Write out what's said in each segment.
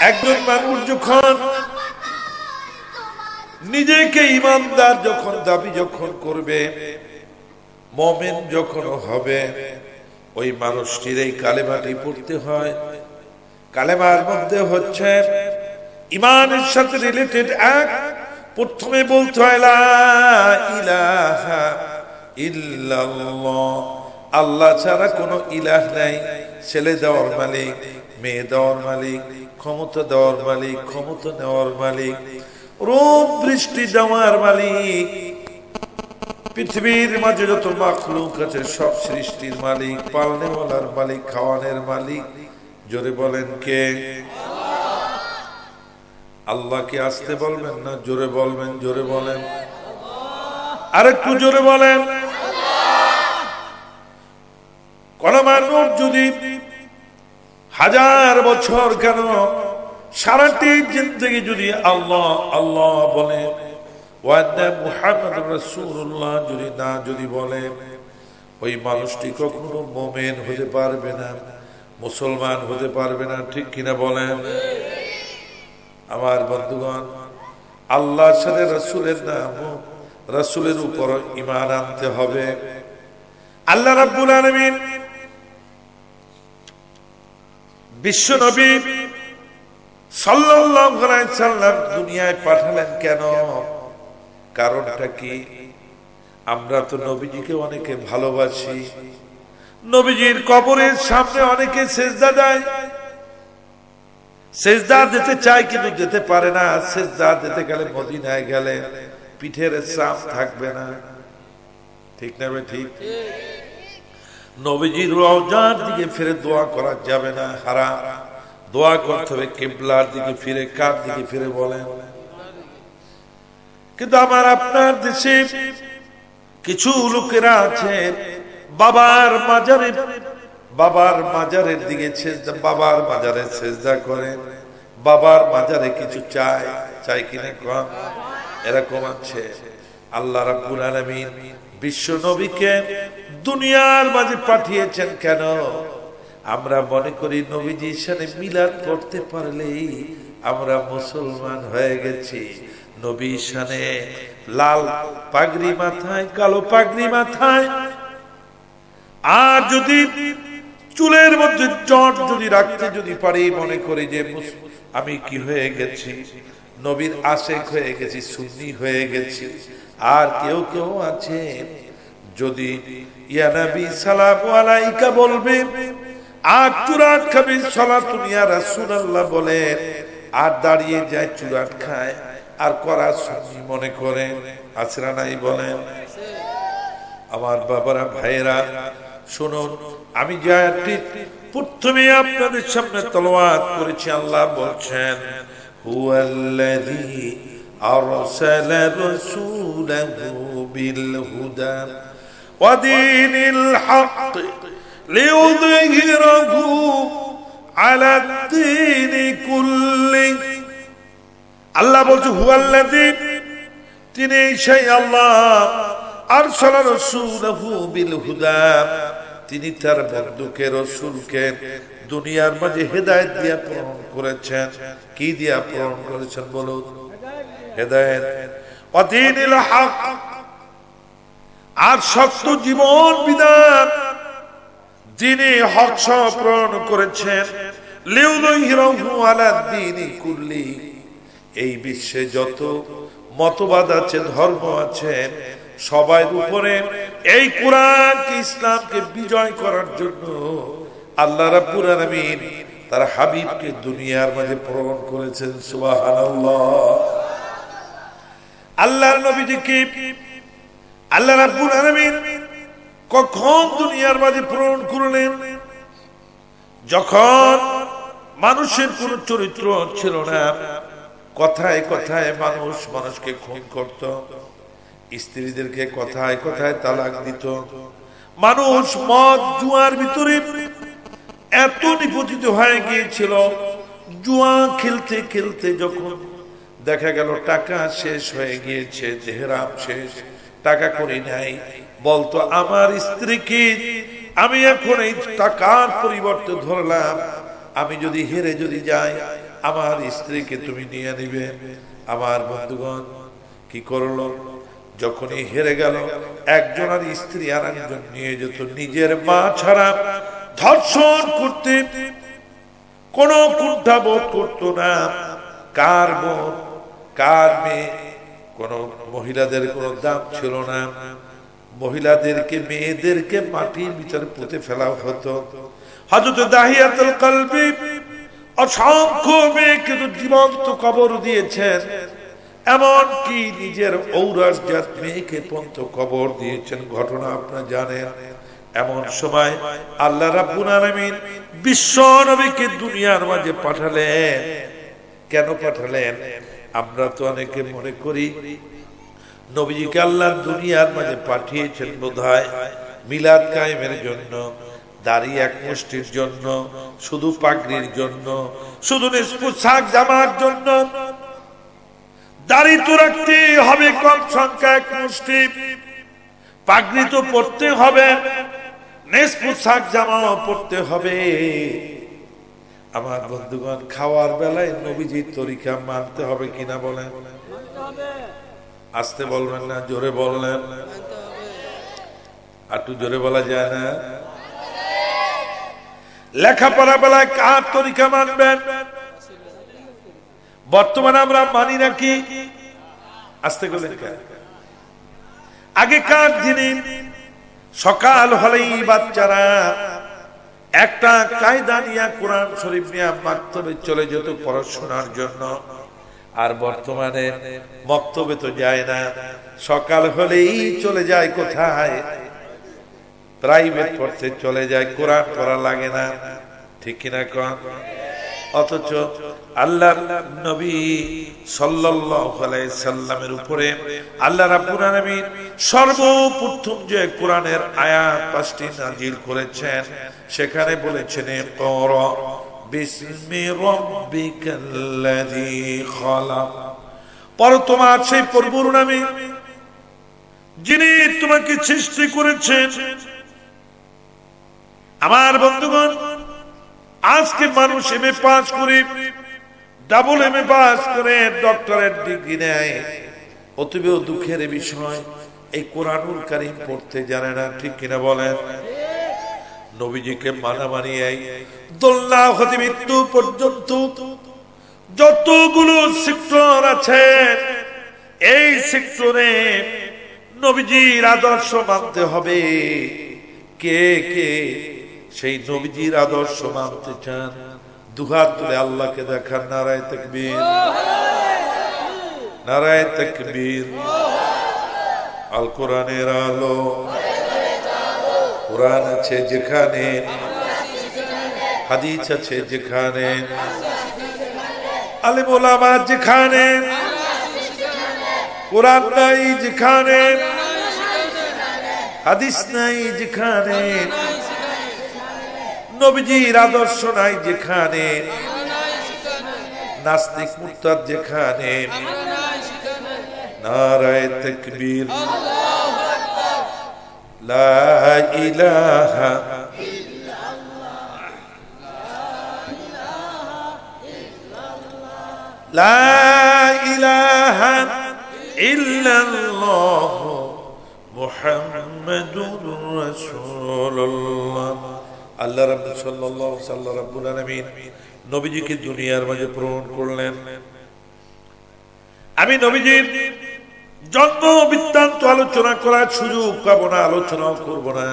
একজন মানুষ যখন নিজেকে ইমানদার যখন দাবি যখন করবে মমেন যখন হবে ওই মানুষটির এই কালেমাটি পড়তে হয়। কালেমার মধ্যে হচ্ছে ইমানের সাথে রিলেটেড এক প্রথমে বলতে হয় ইলাহা ইল্লাল্লাহ। আল্লাহ ছাড়া কোনো ইলাহ নাই। ছেলে দেওয়ার মালিক, মেয়ে দেওয়ার মালিক, ক্ষমতা দেওয়ার মালিক, ক্ষমতা নেওয়ার মালিক রোদ বৃষ্টি দেওয়ার মালিক। পৃথিবীর মাঝে যত মাখলুক আছে, সব সৃষ্টির মালিক, পালনেওয়ালার মালিক, খাওয়ানের মালিক। জোরে বলেন কে? আল্লাহকে আসতে বলবেন না? জোরে বলবেন, জোরে বলেন। আরেকটু জোরে বলেন। যদি হাজার বছর কেন সারাটি জিন্দগি যদি আল্লাহ আল্লাহ বলে মুহাম্মদ রাসূলুল্লাহ যদি না যদি বলে, ওই মানুষটি কখনো মোমেন হতে পারবে না, মুসলমান হতে পারবে না, ঠিক কিনা বলেন? আমার বন্ধুগণ, আল্লাহর সাথে রসুলের নাম, রসুলের উপর ইমান আনতে হবে। আল্লাহ রাব্বুল আলামিন বিশ্ব নবী সাল্লাম দুনিয়ায় পাঠালেন কেন? কারণটা কি? আমরা তো নবীজিকে অনেকে ভালোবাসি। নবীজির কবরের সামনে অনেকে সেজদা দেয়। সেজদা দিতে চায় কিন্তু যেতে পারে না। সেজদা দিতে গেলে মদিনায় গেলে পিঠের চাপ থাকবে না। ঠিক না ঠিক? নবীজির রওজার দিকে ফিরে দোয়া করা যাবে না হারা দোয়া করতে হবে কেবলার দিকে ফিরে, কার দিকে ফিরে বলেন? কিন্তু আমার আপনার দেশে কিছু লোকেরা আছে, বাবার মাজারে, বাবার মাজারের দিকে বাবার মাজারে সেজদা করে, বাবার মাজারে কিছু চায় চাই কিনা কম এরকম আছে। আল্লাহ রাব্বুল আলামিন বিশ্ব নবীকে দুনিয়ার মাঝে পাঠিয়েছেন কেন? আমরা মনে করি নবীজির সাথে মিলাদ করতে পারলেই আমরা মুসলমান হয়ে গেছি। নবী সানে লাল পাগড়ি মাথায়, কালো পাগড়ি মাথায়। আর যদি চুলের মধ্যে জট যদি রাখতে যদি পারি, মনে করি যে আমি কি হয়ে গেছি? নবীর আশেক হয়ে গেছি, সুন্নি হয়ে গেছি। আর কেউ কেউ আছে যদি বলবে, আর চুরাট খাবি সলাতুনিয়া রাসূলুল্লাহ বলে, আর দাঁড়িয়ে যায় চুরাট খায়, আর করা সুন্নি মনে করে। আছরা নাই বলেন। আমার বাবারা, ভাইয়েরা, শুনুন, আমি যে আয়াতটি প্রথমে আপনাদের সামনে তলোয়াত করেছি, আল্লাহ বলছেন, হুয়াল্লাযী রাসূলাহু বিল হুদা ওয়া দীনিল হক লিইয়ুযহিরাহু আলা দ্বীনি কুল্লি আল্লাহ বলছে হুয়াল্লাযী তিনি সেই আল্লাহ। আরসালা রাসূলাহু বিল হুদা তিনি তার বন্ধুকে রসুলকে দুনিয়ার মাঝে হেদায়ত দিয়া প্রেরণ করেছেন। কি দিয়া প্রেরণ করেছেন বলুন? হেদায়ত। আর সত্য জীবন বিধান। যিনি হক প্রেরণ করেছেন। এই বিশ্বে যত মতবাদ আছে, ধর্ম আছে, সবাই উপরে এই কোরআনকে, ইসলামকে বিজয় করার জন্য আল্লাহ তার হাবিবকে দুনিয়ার মাঝে প্রেরণ করেছেন। সুবহানাল্লাহ। আল্লাহর নবীজিকে আল্লাহ রাব্বুল আলামিন কখন দুনিয়ার মাঝে প্রেরণ করলেন? যখন মানুষের কোন চরিত্র ছিল না, কথায় কথায় মানুষ মানুষকে খুন করত, স্ত্রীদেরকে কথায় কথায় তালাক দিত। মানুষ মদ, জুয়ার ভিতরে এত নিপতিত হয়ে গিয়েছিল, জুয়া খেলতে খেলতে যখন দেখা গেল টাকা শেষ হয়ে গিয়েছে দেহরাম শেষ, টাকা করি নাই। বলতো আমার স্ত্রীকে আমি এখন এই টাকার পরিবর্তে ধরলাম। আমি যদি হেরে যদি যাই, আমার স্ত্রীকে তুমি নিয়ে নিবে। আমার বন্ধুগণ, কি করল? যখনই হেরে গেল, একজন আর স্ত্রী আর একজন নিয়ে যেত। নিজের মা ছাড়া ধর্ষণ করতে কোন কুণ্ঠা বোধ করতো না। কার বোন কার মেয়ে? কোন মহিলাদের কোনো দাম ছিল না। মহিলাদেরকে, মেয়েদেরকে মাটির ভিতরে পুঁতে ফেলা হতো। হজরত দাহিয়াতুল কলবি অসংখ্য মেয়ে কিন্তু জীবন্ত কবর দিয়েছেন। এমন কি নিজের ঔরাস জাত মেয়েকে পন্ত কবর দিয়েছেন। ঘটনা আপনারা জানেন। এমন সময় আল্লাহ রাব্বুল আলামিন বিশ্ব নবীকে দুনিয়ার মাঝে পাঠালেন। কেন পাঠালেন? আমরা তো অনেকে মনে করি নবীজিকে আল্লাহ দুনিয়ার মাঝে পাঠিয়েছেন বোধহয় মিলাদ কায়েমের জন্য, দাড়ি এক মুষ্টির জন্য, শুধু পাগড়ির জন্য, শুধু পোশাক জামার জন্য। দাড়ি তো রাখতে হবে কম সংখ্যা এক মুষ্টি, পাগড়ি তো পড়তে হবে নেস পোশাক জামাও পড়তে হবে। আমার বন্ধুগণ খাওয়ার বেলায় নবীজির তরিকা মানতে হবে কিনা বলেন? আসতে বলবেন না জোরে বললেন। একটু জোরে বলা যায় না? লেখাপড়া বেলায় কার তরিকা মানবেন? বর্তমানে আমরা মানি নাকি? আসতে গেলেন আগেকার দিনে সকাল হলেই বাচ্চারা একটা কায়দা নিয়ে কোরআন শরীফ নিয়ে মাধ্যমে চলে যেত পড়াশোনার জন্য। আর বর্তমানে মক্তবে তো যায় না। সকাল হলেই চলে যায় কোথায়? প্রাইভেট পড়তে চলে যায়, কোরআন পড়া লাগে না। ঠিক কিনা কন? অথচ আল্লাহ নবী আলাইহি সাল্লামের উপরে আল্লাহ রাব্বুল আলামিন সর্বপ্রথম যে কোরআনের আয়াত পাঁচটি নাজিল করেছেন সেখানে বলেছেন করা তোমার সেই প্রভুর নামে যিনি তোমাকে সৃষ্টি করেছেন। আমার বন্ধুগণ, আজকে মানুষ এম এ পাস করে, ডাবল এম এ পাস করে ডক্টরেট ডিগ্রি নেয়। অতীব দুঃখের বিষয়, এই কোরআনুল কারিম পড়তে জানে না, ঠিক কিনা বলেন? নবীজিকে মানামানি এই দোল্লা হতে মৃত্যু পর্যন্ত যতগুলো সেক্টর আছে, এই সেক্টরে নবীজির আদর্শ মানতে হবে। কে কে সেই নবীজির আদর্শ মানতে চান? দুহাত তুলে আল্লাহকে দেখার নারায় তকবীর। নারায় তকবীর। আল কোরআনের আলো। কোরআন আছে যেখানে, হাদিস আছে যেখানে, আলিম ওলামা যেখানে, কোরআন নাই যেখানে, হাদিস নাই যেখানে, নবীজির আদর্শ নাই যেখানে, নাস্তিক মুক্তার যেখানে, নারায় তকবীর, লা ইলাহা লা ইলাহা ইল্লাল্লাহ মুহাম্মাদুর রাসূলুল্লাহ আল্লাহ রাব্বুল সাল্লাল্লাহু সাল্লাহ রাব্বুল আলামিন নবীজিকে দুনিয়ার মাঝে প্রেরণ করলেন আমি নবীজির জন্ম বৃত্তান্ত আলোচনা করার সুযোগ পাবো না, আলোচনাও করব না।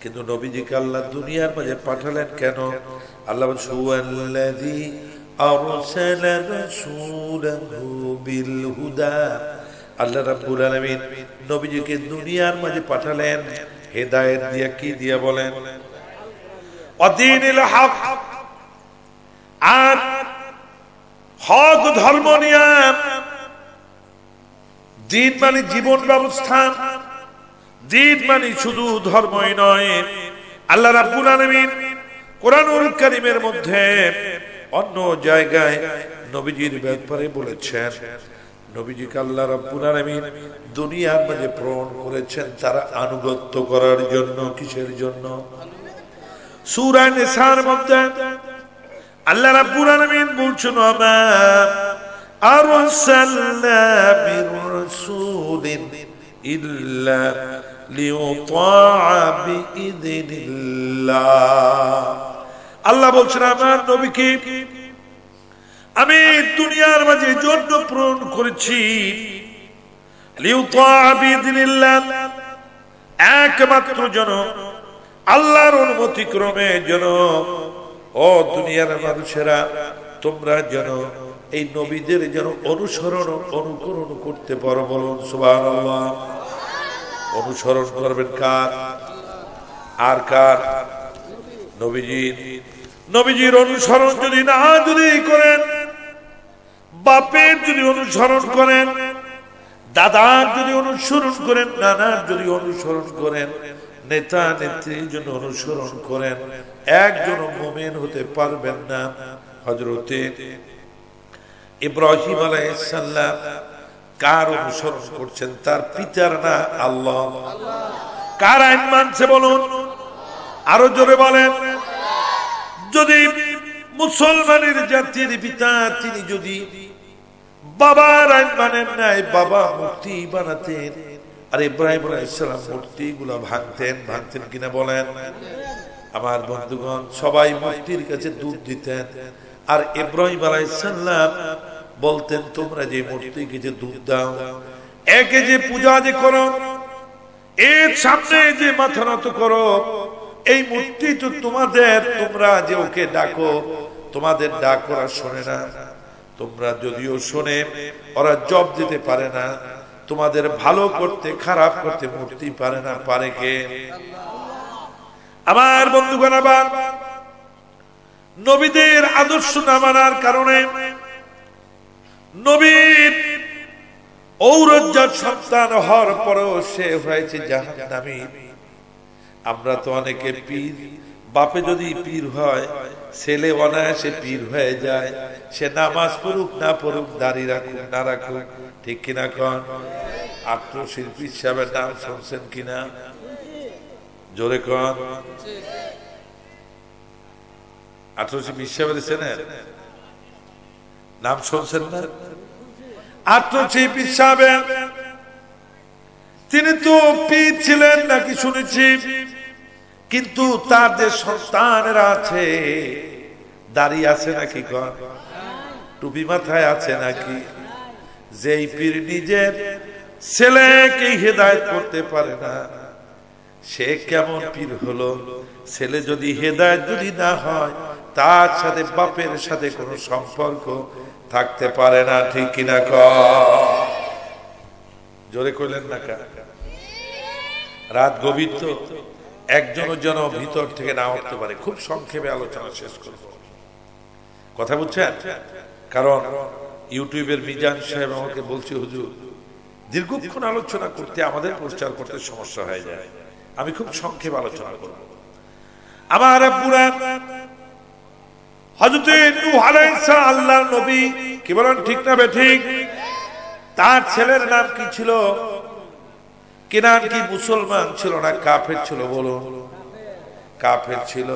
কিন্তু নবীজিকে আল্লাহ দুনিয়ার মাঝে পাঠালেন কেন? আল্লাহ সুয়াল্লাযী দুনিয়ার পাঠালেন কি বলেন? হক। ধর্ম নিয়ে দিন মানে জীবন ব্যবস্থা দিন মানে শুধু ধর্মই নয়। আল্লাহ রাব্বুল আলামিন কোরআনুল কারীমের মধ্যে অন্য জায়গায় নবীজির ব্যাপারে বলেছেন। নবীজিকে আল্লাহ রাব্বুল আলামিন দুনিয়ার মাঝে প্রেরণ করেছেন তারা আনুগত্য করার জন্য, কিসের জন্য? সূরা নিসার মধ্যে আল্লাহ রাব্বুল আলামিন বলছেন আরসালনা মির রাসূলিন ইল্লা লিউতাআ বিইذনিল্লাহ আল্লাহ বলছেন, আমার নবীকে আমি দুনিয়ার মাঝে জন্য প্রেরণ করেছি। লিউতাআ বিইذনিল্লাহ একমাত্র যেন আল্লাহর অনুমতি ক্রমে যেন ও দুনিয়ার মানুষেরা, তোমরা যেন এই নবীদের যেন অনুসরণ অনুকরণ করতে পারো বলুন, সুবহানাল্লাহ। অনুসরণ করবেন কার? আর কার? নবীজির। নবীজির অনুসরণ যদি না যদি করেন, বাপের যদি অনুসরণ করেন, দাদার যদি অনুসরণ করেন, নানার যদি অনুসরণ করেন, নেতা নেত্রীর জন্য অনুসরণ করেন, একজন মোমেন হতে পারবেন না। হজরতে ইব্রাহিম আলাইসাল্লাম কার অনুসরণ করছেন? তার পিতার না আল্লাহ। কার আইন মানছে বলুন? আরও জোরে বলেন। যদি মুসলমানের জাতির পিতা, তিনি যদি বাবার আইন মানেন নাই, বাবা মূর্তি বানাতেন, আর ইব্রাহিম আলাইসালাম মূর্তি গুলা ভাঙতেন ভাঙতেন কিনা বলেন। আমার বন্ধুগণ, সবাই মূর্তির কাছে দুধ দিতেন, আর ইব্রাহিম আলাইসাল্লাম বলতেন, তোমরা যে মূর্তিকে যে দুধ দাও, একে যে পূজা যে করো, এর সামনে যে মাথা নত করো, এই মূর্তি তো তোমাদের, তোমরা যে ওকে ডাকো, তোমাদের ডাক ওরা শোনে না। তোমরা যদিও শোনে, ওরা জব দিতে পারে না, তোমাদের ভালো করতে, খারাপ করতে মূর্তি পারে না, পারে কে? আমার বন্ধুগণ, আবার নবীদের আদর্শ না মানার কারণে নবীর ঔরজ্জার সন্তান হওয়ার পরেও সে হয়েছে জাহান্নামী। আমরা তো অনেকে পীর, বাপে যদি পীর হয়, ছেলে অনায়াসে পীর হয়ে যায়, সে নামাজ পড়ুক না পড়ুক দাঁড়িয়ে রাখুক, না রাখুক, ঠিক কিনা কন? আত্মশিল্পী সাহেবের নাম শুনছেন কিনা? জোরে কন। আত্মশিল্পী হিসাবে চেনেন নাম শুনছেন না? আত্মশিল্পী সাহেব তিনি তো পীর ছিলেন নাকি শুনেছি, কিন্তু তার যে সন্তানেরা আছে, দাঁড়িয়ে আছে নাকি কন? টুপি মাথায় আছে নাকি? যেই পীর নিজের ছেলেকে হেদায়ত করতে পারে না, সে কেমন পীর হলো? ছেলে যদি হেদায়ত যদি না হয় তার সাথে, বাপের সাথে কোনো সম্পর্ক থাকতে পারে না, ঠিক কিনা ক জোরে করলেন না কা রাত গভীর তো একজনের যেন ভিতর থেকে না উঠতে পারে। খুব সংক্ষেপে আলোচনা শেষ করব। কথা বুঝছেন? কারণ ইউটিউবের মিজান সাহেব আমাকে বলছে, হুজুর, দীর্ঘক্ষণ আলোচনা করতে, আমাদের প্রচার করতে সমস্যা হয়ে যায়। আমি খুব সংক্ষেপ আলোচনা করব। আমার পুরা হজরতে আল্লাহ নবী, কি বলেন, ঠিক না ঠিক তার ছেলের নাম কি ছিল? কেনান কি মুসলমান ছিল না কাফের ছিল বলুন? কাফের ছিল।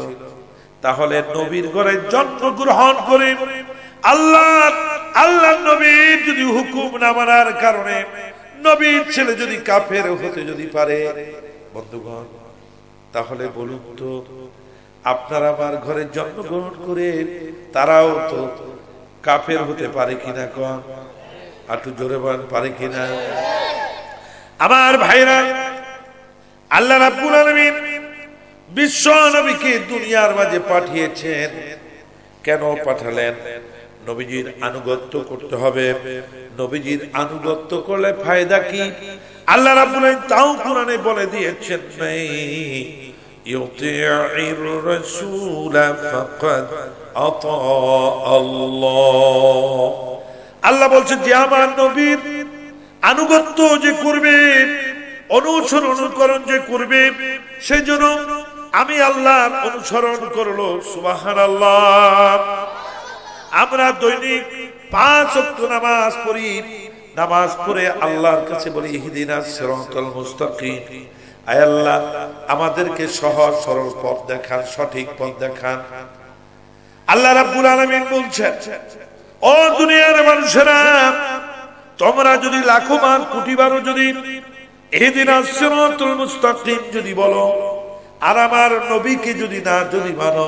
তাহলে নবীর ঘরে জন্মগ্রহণ করে আল্লাহ আল্লাহ নবীর যদি হুকুম না মানার কারণে নবীর ছেলে যদি কাফের হতে যদি পারে, বন্ধুগণ, তাহলে বলুন তো আপনার আমার ঘরে জন্মগ্রহণ করে তারাও তো কাফের হতে পারে কিনা কন? একটু জোরে বলেন, পারে কিনা? আমার ভাইরা, আল্লাহ রাব্বুল আলামিন বিশ্ব নবীকে দুনিয়ার মাঝে পাঠিয়েছেন। কেন পাঠালেন? নবীজির আনুগত্য করতে হবে। নবীজির আনুগত্য করলে ফায়দা কি? আল্লাহ রাব্বুল আলামিন তাও কোরআনে বলে দিয়েছেন, নাই। ইউতি'ir রাসূল ফাকাদ আতা আল্লাহ আল্লাহ বলছেন যে আমার নবীর আনুগত্য যে অনুসরণ অনুকরণ যে করবে সেই জন্য আমি আল্লাহ অনুসরণ করল সুবাহান আল্লাহ আমরা দৈনিক পাঁচ অক্ট নামাজ পড়ি। নামাজ পড়ে আল্লাহর কাছে বলি, ইহদিনা সিরাতাল মুস্তাকিম। আমাদেরকে সহজ, সরল পথ দেখান, সঠিক পথ দেখান। আল্লাহ রাব্বুল আলামিন বলছেন, ও দুনিয়ার মানুষেরা, তোমরা যদি লাখো বার কোটি বারো যদি এদিন সিরাতুল মুস্তাকিম যদি বলো, আর আমার নবীকে যদি না যদি মানো,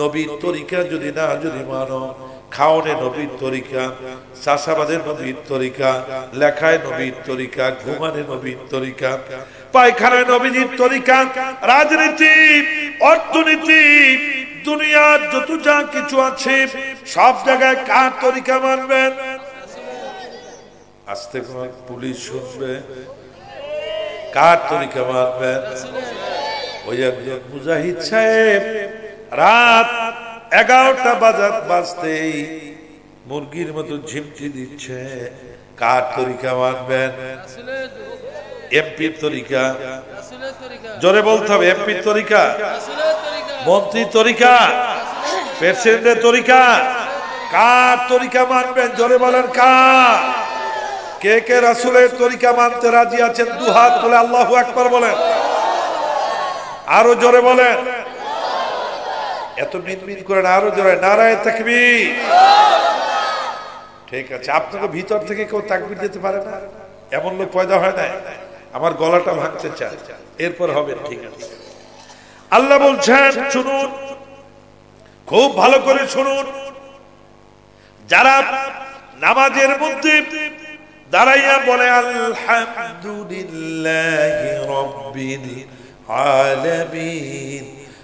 নবীর তরিকা যদি না যদি মানো খাওয়ানে নবীর তরিকা, চাষাবাদের নবীর তরিকা, লেখায় নবীর তরিকা ঘুমানে নবীর তরিকা, পায়খানায় নবীজির তরিকা রাজনীতি অর্থনীতি দুনিয়ার যত যা কিছু আছে, সব জায়গায় কার তরিকা মানবেন? আস্তে কোনো পুলিশ শুনবে। কার তরিকা মানবেন? ওই একজন মুজাহিদ সাহেব, রাত এগারোটা বাজার বাজতেই মুরগির মতো ঝিমটি দিচ্ছে। কার তরিকা মানবেন? এমপির তরিকা। জোরে বলতে হবে, এমপির তরিকা। মন্ত্রীর তরিকা। প্রেসিডেন্টের তরিকা। কার তরিকা মানবেন? জোরে বলেন, কার? কে কে রাসুলের তরিকা মানতে রাজি আছেন? দু হাত বলে আল্লাহ একবার বলেন। আরও জোরে বলেন। এত মিনমিন করেন আরও জোরে নারায় থাকবি ঠিক আছে, আপনাকে ভিতর থেকে কেউ তাকবির দিতে পারে না। এমন লোক পয়দা হয় না আমার গলাটা ভাঙতে চায়। এরপর হবে, ঠিক আছে। আল্লাহ বলছেন, শুনুন, খুব ভালো করে শুনুন। যারা নামাজের মধ্যে দাঁড়াইয়া বলে, আলহামদুলিল্লাহ রব্বিল আলামিন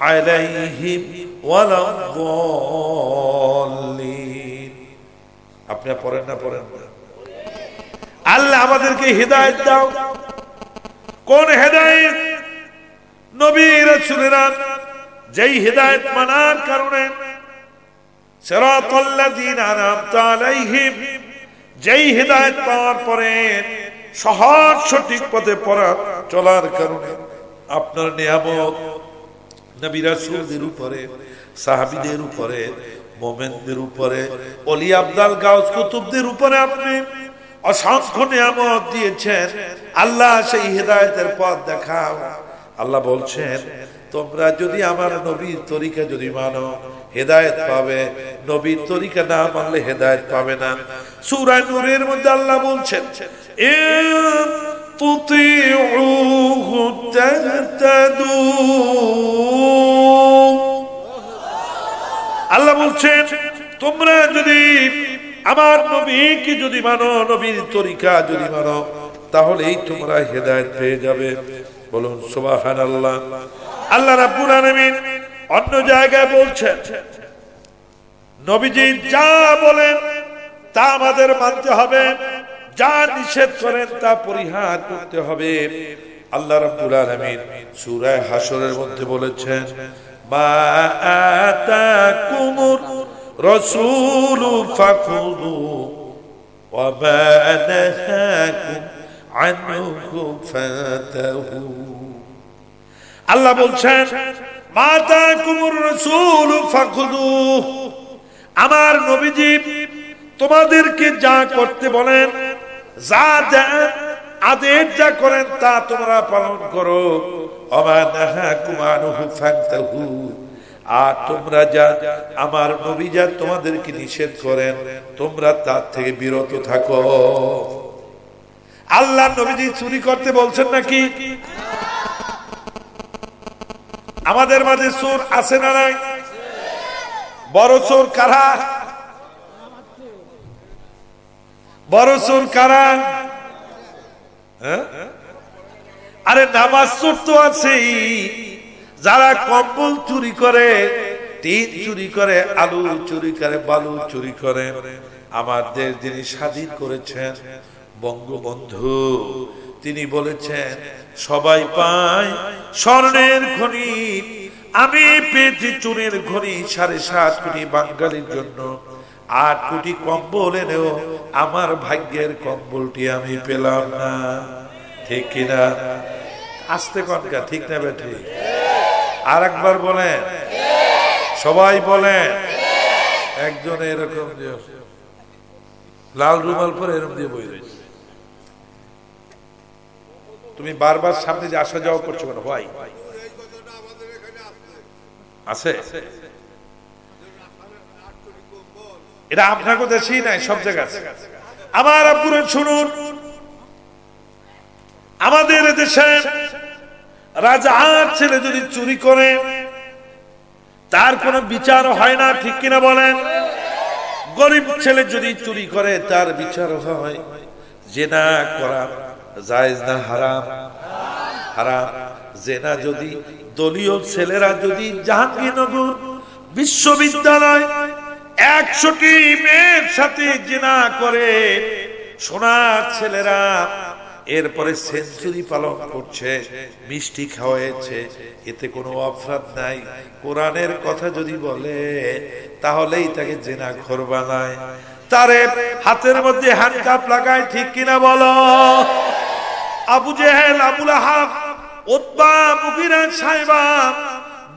আলাইহিম ওয়ালা দলিন আপনি পড়েন না পড়েন না। আল্লাহ আমাদেরকে হেদায়েত দাও। কোন হেদায়েত? নবী রাসূলেরা যেই হেদায়েত মানার কারণে সিরাতাল লাযিনা আনআমতা আলাইহিম, যেই হেদায়েত পাওয়ার পরে সহজ সঠিক পথে পড়া চলার কারণে আপনার নিয়ামত নবী রাসূলদের উপরে, সাহাবীদের উপরে উপরে আব্দাল গাউস কুতুবদের উপরে আপনি অসংখ্য নিয়ামত দিয়েছেন। আল্লাহ সেই হৃদায়তের পথ দেখাও। আল্লাহ বলছেন, তোমরা যদি আমার নবীর তরিকা যদি মানো, হেদায়ত পাবে। নবীর তরিকা না মানলে হেদায়ত পাবে না। সূরা নূরের মধ্যে আল্লাহ বলছেন তুতিউহু তাহতাদু আল্লাহ বলছেন, তোমরা যদি আমার নবীকে যদি মানো, নবীর তরিকা যদি মানো, তাহলেই তোমরা হেদায়ত পেয়ে যাবে। বলুন সুবাহান আল্লাহ আল্লাহ রাব্বুল আলামিন অন্য জায়গায় বলছেন, নবীজি যা বলেন, তা আমাদের মানতে হবে। যা নিষেধ করেন, তা পরিহার করতে হবে। আল্লাহ রাব্বুল আলামিন সূরা হাসরের মধ্যে বলেছেন, মা আতাকুমুর রাসূলু ফাখুযু ওয়া মা নাহাকুম আনহু ফাতাহু। আল্লাহ বলছেন মাতা কুমুর রসুল ফাখুদু আমার নবীজি তোমাদেরকে যা করতে বলেন যা দেন আদেশ যা করেন তা তোমরা পালন করো। আর তোমরা যা আমার নবী যা তোমাদেরকে নিষেধ করেন, তোমরা তার থেকে বিরত থাকো। আল্লাহ নবীজি চুরি করতে বলছেন নাকি? আমাদের মাঝে চোর আছে না নাই? বড় চোর কারা? বড় চোর কারা? হ্যাঁ? আরে নামাজ চোর তো আছেই। যারা কম্বল চুরি করে টিন চুরি করে, আলু চুরি করে, বালু চুরি করে আমার দেশ যিনি স্বাধীন করেছেন বঙ্গবন্ধু, তিনি বলেছেন, সবাই পায় স্বর্ণের খনি। আমি পেয়েছি চুনের খনি সাড়ে সাত কোটি বাঙালির জন্য। আট কোটি কম্বল এনেও আমার ভাগ্যের কম্বলটি আমি পেলাম না। ঠিক কিনা? আসতে কনকা ঠিক না বেঠি? আর একবার বলেন। সবাই বলেন। একজন এরকম লাল রুমাল পরে এরকম দিয়ে বই তুমি বারবার সামনে যে আসা যাওয়া করছ কেন? ভাই আছে? এটা আপনাকে দেশেই নাই, সব জায়গায় আমার আব্বুরা শুনুন। আমাদের দেশে রাজা ছেলে যদি চুরি করে, তার কোনো বিচার হয় না, ঠিক কিনা বলেন? গরিব ছেলে যদি চুরি করে, তার বিচার হয়। জেনা না, হারাম? হারাম। যদি দলীয় ছেলেরা যদি জাহাঙ্গীরনগর বিশ্ববিদ্যালয় একশোটি মেয়ের সাথে জেনা করে সোনার ছেলেরা এরপরে সেঞ্চুরি পালন করছে, মিষ্টি খাওয়াইছে, এতে কোনো অপরাধ নাই। কোরআনের কথা যদি বলে, তাহলেই তাকে জেনা খোর বানায়। তারে হাতের মধ্যে হ্যান্ডকাপ লাগায়, ঠিক কিনা বলো? আবু জেহেল, আবুল আহাব ওতবা মুগিরা সাহেবা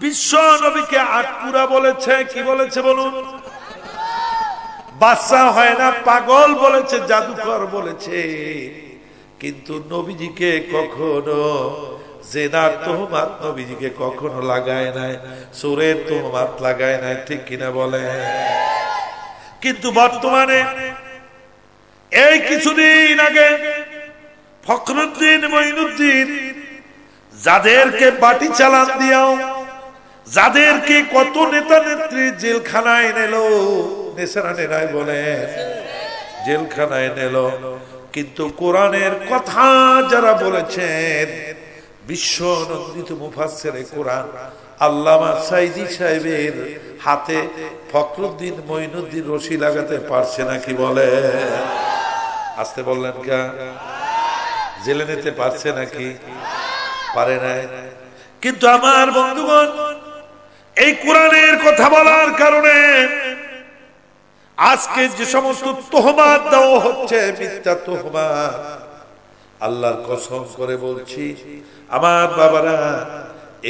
বিশ্ব নবীকে আটপুরা বলেছে। কি বলেছে বলুন? বাচ্চা হয় না, পাগল বলেছে, জাদুকর বলেছে। কিন্তু নবীজিকে কখনো জেনার নবীজিকে কখনো লাগায় নাই লাগায় নাই, ঠিক বলে? কিন্তু বর্তমানে এই কিছুদিন আগে ফখরুদ্দিন যাদেরকে বাটি চালান দিয়াও, যাদেরকে কত নেতা নেত্রী জেলখানায় নিল জেলখানায় নিল। কিন্তু কোরআনের কথা যারা বলেছেন বিশ্ব নন্দিত মুফাসের কোরআন, আল্লামা সাইদি সাহেবের হাতে ফখরুদ্দিন মঈনুদ্দিন রশি লাগাতে পারছে নাকি বলে? আসতে বললেন কা? জেলে নিতে পারছে নাকি? পারে নাই। কিন্তু আমার বন্ধুগণ, এই কোরআনের কথা বলার কারণে আজকে যে সমস্ত তোহমাত দেওয়া হচ্ছে, মিথ্যা তোহমাত আল্লাহর কসম করে বলছি, আমার বাবারা,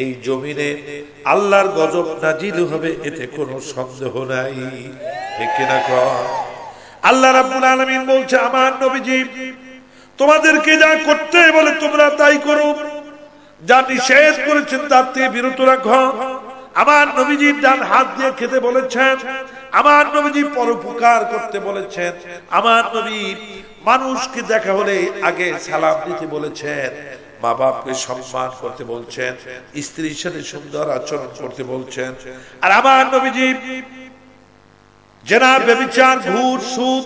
এই জমিনে আল্লাহর গজব নাজিল হবে, এতে কোনো সন্দেহ নাই। ঠিক কর আল্লাহ রাব্বুল আলামিন বলছে, আমার নবীজি, তোমাদেরকে যা করতে বলে তোমরা তাই করো। যা নিষেধ করেছেন, তার থেকে বিরত রাখো। আমার নবীজির ডান হাত দিয়ে খেতে বলেছেন, আমার নবীজি পরোপকার করতে বলেছেন, আমার নবী মানুষকে দেখা হলে আগে সালাম দিতে বলেছেন মা বাপকে সম্মান করতে বলছেন, স্ত্রীর সাথে সুন্দর আচরণ করতে বলছেন। আর আমার নবীজি জেনা বেবিচার ভূত, সুদ,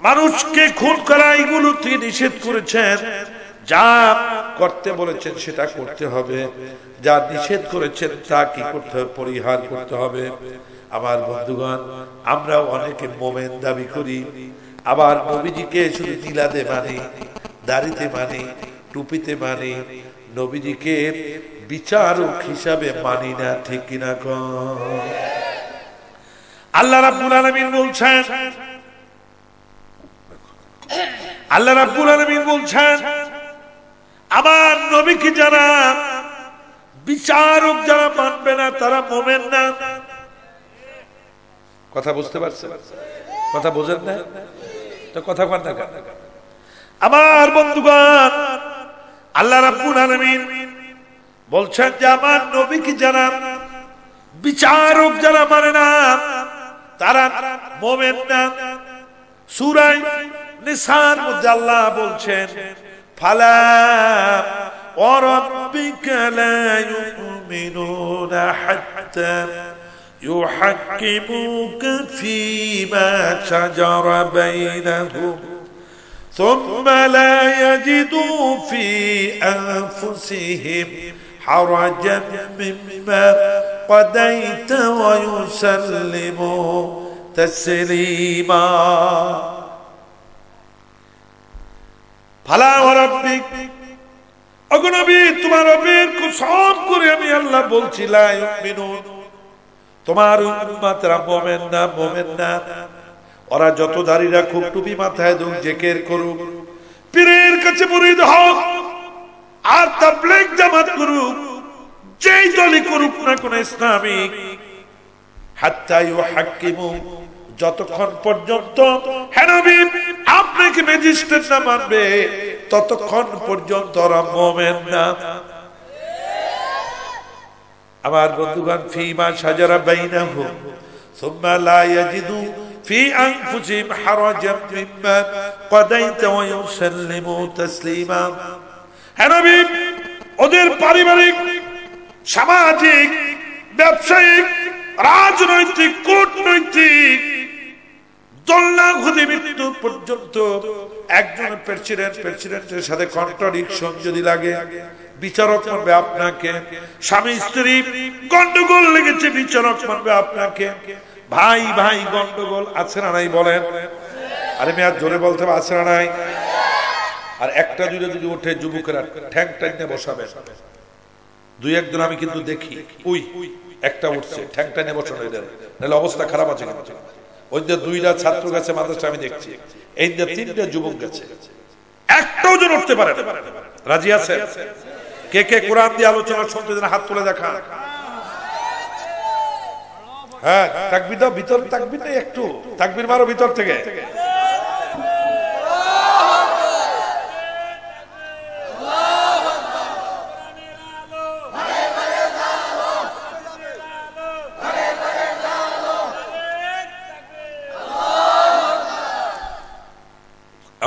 মানুষকে খুন করা এগুলো নিষেধ করেছেন। যা করতে বলেছেন সেটা করতে হবে। যা নিষেধ করেছেন তা কি করতে হবে? পরিহার করতে হবে। আমার বন্ধুগণ আমরা অনেকে মোমেন দাবি করি। আবার নবীজিকে শুধু নীলাদে মানি, দাড়িতে মানি, টুপিতে মানি, নবীজিকে বিচারক হিসাবে মানি না, ঠিক কিনা? আল্লাহ রাব্বুল আলামিন বলছেন, আল্লাহ রাব্বুল আলামিন বলছেন আমার নবীকে যারা বিচারক যারা মানবে না, তারা মোমেন না। কথা বুঝতে পারছে? কথা বোঝেন না তো কথা কন আমার বন্ধুগণ, আল্লাহ রাব্বুল আলামিন বলছেন যে, আমার নবীকে যারা বিচারক যারা মানে না, তারা মোমেন না। সুরাই নিসার মধ্যে আল্লাহ বলছেন ফালা وربك لا يؤمنون حتى يحكموك فيما شجر بينهم ثم لا يجدوا في أنفسهم حرجا مما قضيت ويسلموا تسليما. তোমার কসম করে আমি আল্লাহ না না। ওরা যত দাড়ি রাখুক, টুপি মাথায় দুক জেকের করুক। পীরের কাছে মুরিদ হোক আর তাবলীগ জামাত করুক, যেই দলই করুক না কোন ইসলামিক। হাত্তা ইউহাক্কিমু যতক্ষণ পর্যন্ত হ্যানবি আপনাকে ম্যাজিস্ট্রেট না মানবে ততক্ষণ পর্যন্ত ওরা মোমেন না আমার বন্ধুগণ ফিমা সাজারা বাইনাহু সুম্মা লা ইয়াজিদু في أنفسهم حرجا مما قضيت ويسلموا تسليما হ্যাঁ ওদের পারিবারিক সামাজিক ব্যবসায়িক রাজনৈতিক কূটনৈতিক পর্যন্ত একজন প্রেসিডেন্ট সাথে যদি লাগে আপনাকে, স্বামী, স্ত্রী, গন্ডগোল লেগেছে, বিচারক মানবে আপনাকে। ভাই ভাই, গন্ডগোল আছে না নাই বলেন? আরে মেয়ার জোরে বলতে হবে, আছে না নাই? আর একটা দুইটা যদি ওঠে, যুবকেরা ঠ্যাং টাইনে বসাবে। দুই একজন আমি কিন্তু দেখি। উই, একটা উঠছে, ঠ্যাং টাইনে বসানো এদের। নাহলে অবস্থা খারাপ আছে ওই যে দুইটা ছাত্র গেছে মাদ্রাসা, আমি দেখছি। এই যে তিনটা যুবক গেছে। একটাও জন উঠতে পারে। রাজি আছে? কে কে কোরআন দিয়ে আলোচনা শুনতে যেন হাত তুলে দেখা হ্যাঁ তাকবির দাও ভিতর তাকবির না একটু। তাকবির মারো ভিতর থেকে।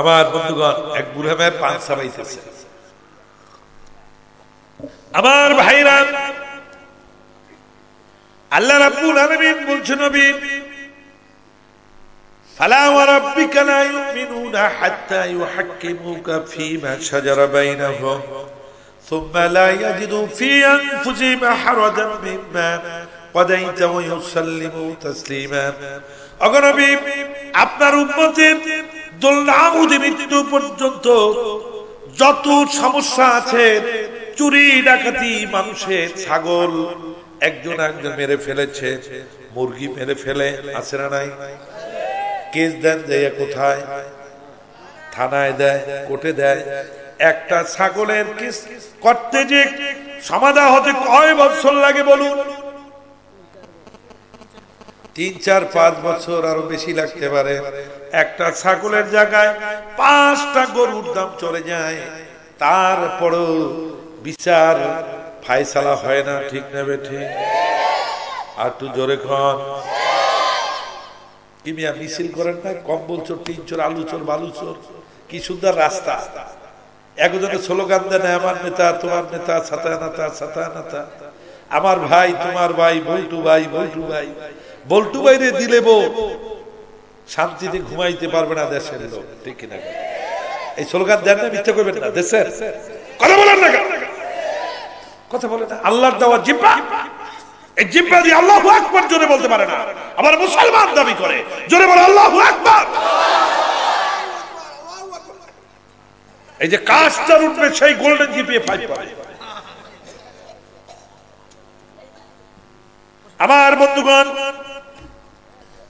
আমার বন্ধুগণ এক বুড়া মেয়ে পান সাবাইতেছে আমার ভাইরা আল্লাহ রাব্বুল আলামিন বলছেন নবী فلا وربك لا يؤمنون حتى يحكموك فيما شجر بينهم ثم لا يجدوا في أنفسهم حرجا مما قضيت ويسلموا تسليما অগনবী আপনার উম্মতের দোলনামুদি মৃত্যু পর্যন্ত যত সমস্যা আছে, চুরি, ডাকাতি মানুষের ছাগল, একজন একজন মেরে ফেলেছে, মুরগি মেরে ফেলে, আছে না নাই? কেস দেন, দেয় কোথায়? থানায় দেয়, কোর্টে দেয়। একটা ছাগলের কেস করতে যে সমাধা হতে কয় বছর লাগে বলুন? তিন, চার, পাঁচ বছর আরও বেশি লাগতে পারে। একটা ছাগলের জায়গায় পাঁচটা গরুর দাম চলে যায়। তারপরও বিচার ফায়সালা হয় না, ঠিক না বেঠে? আর একটু জোরে খন কি মিছিল করেন না? কম্বল চোর তিন চোর, আলু চোর, বালু চোর? কি সুন্দর রাস্তা। একজনে স্লোগান দেন আমার নেতা, তোমার নেতা, ছাতা নেতা ছাতা নেতা। আমার ভাই, তোমার ভাই বল্টু ভাই বল্টু ভাই। বল্টু বাইরে দিলে বউ। শান্তিতে ঘুমাইতে পারবে না দেশের লোক। ঠিক কিনা? এই স্লোগান দেন না, মিথ্যা করবেন না। দেশের কথা বলেন না কথা বলে না। আল্লাহর দেওয়া জিব্বা। এই জিব্বা দিয়ে আল্লাহ আকবার জোরে বলতে পারে না। আবার মুসলমান দাবি করে। জোরে বলে আল্লাহ আকবার। এই যে কাজটার উঠবে সেই গোল্ডেন জিপিএ ফাইভ পাবে আমার বন্ধুগণ,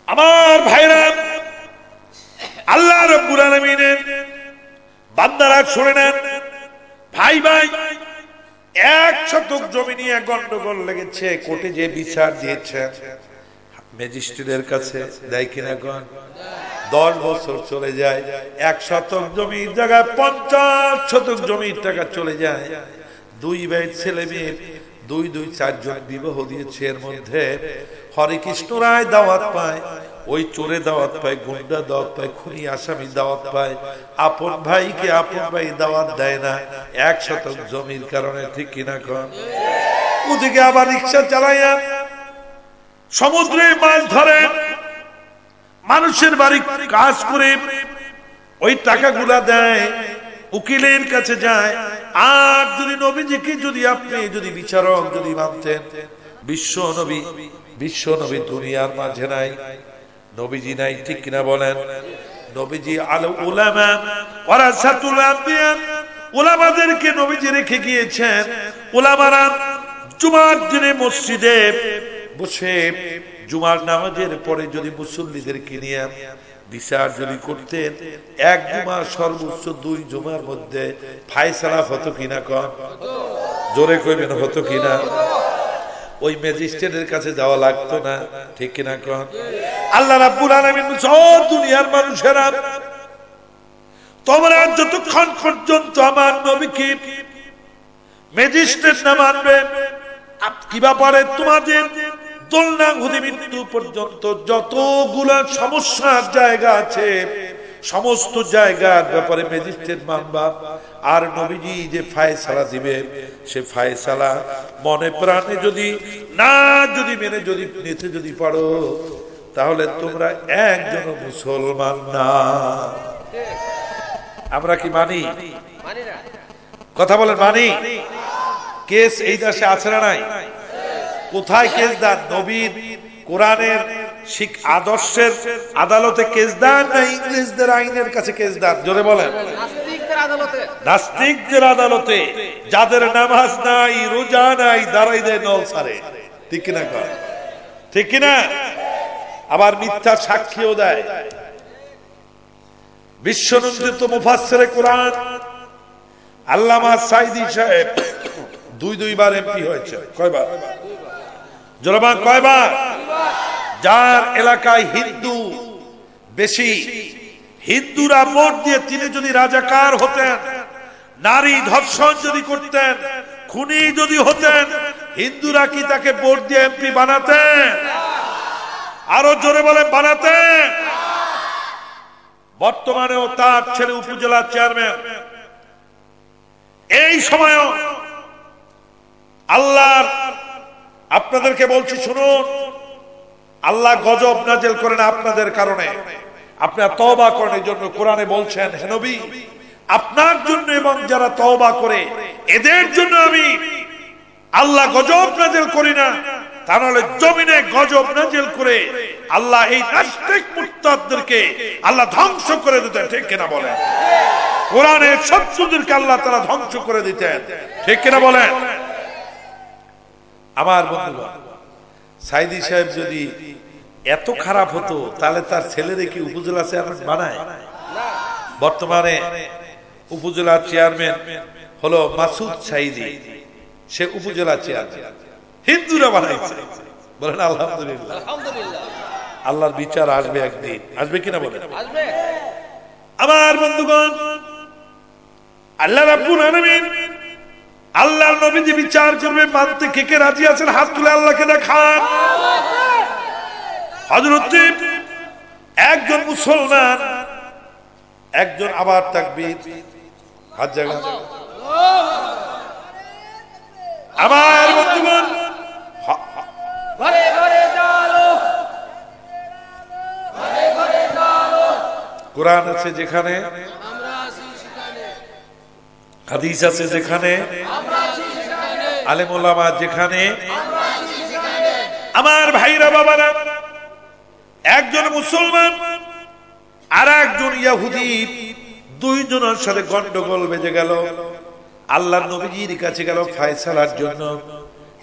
আমার ভাইরা, আল্লাহ রব্বুল আলামিনের বান্দারা শুনে নেন, ভাই ভাই, এক শতক জমি নিয়ে গন্ডগোল লেগেছে, কোর্টে যে বিচার দিয়েছে, ম্যাজিস্ট্রেটের কাছে দেয় কিনা গণ দশ বছর চলে যায়, এক শতক জমির জায়গায় পঞ্চাশ শতক জমির টাকা চলে যায়, দুই ভাই ছেলে মেয়ে দুই দুই চারজন বিবাহ দিয়েছে এর মধ্যে হরে কৃষ্ণ রায় দাওয়াত পায়, ওই চোরে দাওয়াত পায়, গুন্ডা দাওয়াত পায়, খুনি আসামি দাওয়াত পায়। আপন ভাইকে আপন ভাই দাওয়াত দেয় না, এক শতক জমির কারণে ঠিক কিনা কন? ওদিকে আবার রিক্সা চালাইয়া সমুদ্রে মাছ ধরে, মানুষের বাড়ি কাজ করে, ওই টাকাগুলা দেয়, উকিলের কাছে যায় আর যদি নবীজিকে যদি আপনি যদি বিচারক যদি মানতেন, বিশ্ব নবী বিশ্ব নবী দুনিয়ার মাঝে নাই, নবীজি নাই, ঠিক কিনা বলেন? নবীজি আল উলামা, ওয়ারাসাতুল আম্বিয়া, উলামাদেরকে নবীজি রেখে গিয়েছেন। উলামারা জুমার দিনে মসজিদে বসে জুমার নামাজের পরে যদি মুসল্লিদেরকে নিয়ে বিচার যদি করতেন, এক জুমা সর্বোচ্চ দুই জুমার মধ্যে ফায়সালা হতো কিনা কম জোরে কইবেন, হতো কিনা? ওই ম্যাজিস্ট্রেটের কাছে যাওয়া লাগতো না, ঠিক কিনা কন? আল্লাহ রাব্বুল আলামিন সব দুনিয়ার মানুষেরা, তোমরা যতক্ষণ পর্যন্ত আমার নবীকে ম্যাজিস্ট্রেট না মানবে কি ব্যাপারে তোমাদের দোলনা ঘুরে মৃত্যু পর্যন্ত যতগুলো সমস্যার জায়গা আছে সমস্ত জায়গার ব্যাপারে ম্যাজিস্ট্রেট মানবা আর নবীজি যে ফায়সালা দিবে সে ফায়সালা মনে প্রাণে যদি না যদি মেনে যদি নিতে যদি পারো তাহলে তোমরা একজন মুসলমান না। আমরা কি মানি? কথা বলেন মানি? কেস এই দেশে আছে না নাই? কোথায় কেস দেন নবীর কোরআনের শিখ আদর্শের আদালতে কেস দেন না ইংরেজদের আইনের কাছে কেস দেন জোরে বলেন। নাস্তিকদের আদালতে। যাদের নামাজ নাই রোজা নাই দাঁড়াই দেয় নল সারে। ঠিক কিনা কর ঠিক কিনা? আবার মিথ্যা সাক্ষীও দেয়। বিশ্বনন্দিত মুফাসসিরে কোরআন আল্লামা সাইদি সাহেব দুই দুইবার এমপি হয়েছে কয়বার? জনমান কয়বার? যার এলাকায় হিন্দু বেশি, হিন্দুরা ভোট দিয়ে তিনি যদি রাজাকার হতেন, নারী ধর্ষণ যদি করতেন, খুনি যদি হতেন, হিন্দুরা কি তাকে ভোট দিয়ে এমপি বানাতেন? আরও জোরে বলে বানাতেন। বর্তমানেও তার ছেলে উপজেলা চেয়ারম্যান। এই সময় আল্লাহর আপনাদেরকে বলছি শুনুন। আল্লাহ গজব নাজেল করেন আপনাদের কারণে। আপনার তওবা করেন এই জন্য কোরআনে বলছেন হেনবি আপনার জন্য এবং যারা তওবা করে, এদের জন্য আমি আল্লাহ গজব নাজেল করি না। তা নাহলে জমিনে গজব নাজেল করে আল্লাহ এই নাস্তিক মুক্তাদদেরকে আল্লাহ ধ্বংস করে দিতেন। ঠিক কিনা বলেন? কোরআনের শত্রুদেরকে আল্লাহ তারা ধ্বংস করে দিতেন। ঠিক কিনা বলেন? আমার বন্ধুগণ সাইদি সাহেব যদি এত খারাপ হতো তাহলে তার ছেলেরে কি উপজেলা চেয়ারম্যান বানায়? বর্তমানে উপজেলা চেয়ারম্যান হলো মাসুদ সাইদি সে উপজেলা চেয়ারম্যান। হিন্দুরা বানাইছে। বলেন আলহামদুলিল্লাহ। আল্লাহর বিচার আসবে একদিন। আসবে কিনা বলেন? আমার বন্ধুগণ আল্লাহ রাব্বুল আলামিন আল্লাহর নবী যে বিচার করবে, মানতে কে কে রাজি আছেন হাত তুলে আল্লাহকে দেখান। একজন মুসলমান, একজন আবার তাকবীর। হাত আমার বন্ধুগণ কোরআন আছে যেখানে হাদিস আছে যেখানে আলেমুলামা যেখানে আমার ভাইরা বাবারা, একজন মুসলমান আর একজন ইয়াহুদি, দুইজনের সাথে গন্ডগোল বেজে গেল। আল্লাহর নবীজির কাছে গেল ফায়সালার জন্য।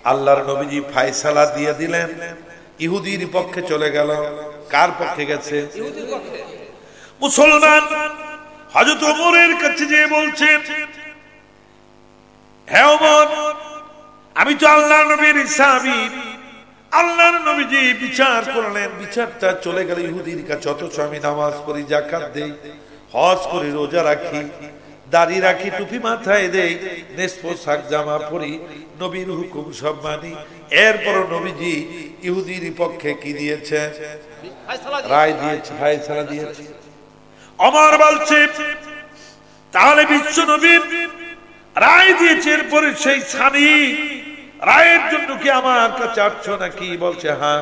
আল্লাহর নবীজি ফায়সালা দিয়ে দিলেন। ইহুদির পক্ষে চলে গেল। কার পক্ষে গেছে? মুসলমান। হজরত ওমরের কাছে যে বলছেন হ্যাঁ আমি তো আল্লাহ নবীর ইসাবি আল্লাহর নবীজি বিচার করলেন, বিচারটা চলে গেল ইহুদির কাছে, অথচ আমি নামাজ পড়ি জাকাত দেই, হজ করি, রোজা রাখি, দাড়ি রাখি, টুপি মাথায় দেই নেস পোশাক জামা পরি, নবীর হুকুম সব মানি। এরপর নবীজি ইহুদির পক্ষে কি দিয়েছে? রায় দিয়েছে, ফায়সালা দিয়েছে। অমর বলছে, তাহলে বিশ্ব নবীর রায় দিয়েছে, এরপরে সেই ছানি রায়ের জন্য কি আমার কাছে আসছো নাকি? বলছে হ্যাঁ।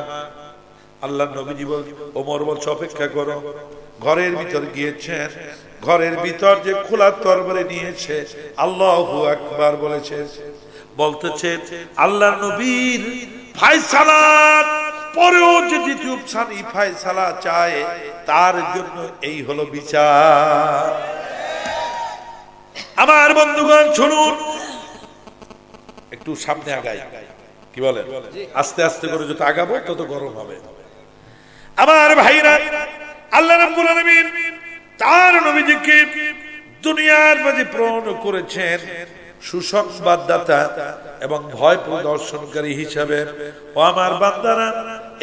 আল্লাহ নবীজি বল ওমর বলছে, অপেক্ষা করো। ঘরের ভিতর গিয়েছেন। ঘরের ভিতর যে খোলা তরবারে নিয়েছে, আল্লাহ একবার বলেছে। বলতেছে, আল্লাহ নবীর ফায়সালার পরেও যে দ্বিতীয় সানি ফায়সালা চায়, তার জন্য এই হলো বিচার। আমার বন্ধুগণ শুনুন। একটু সামনে আগাই। কি বলে? আস্তে আস্তে করে যত আগাবো, তত গরম হবে। আমার ভাইরা, আল্লাহ রাব্বুল আলামিন তার নবীজিকে দুনিয়ার মাঝে প্রেরণ করেছেন সুসংবাদদাতা এবং ভয় প্রদর্শনকারী হিসাবে। ও আমার বান্দারা,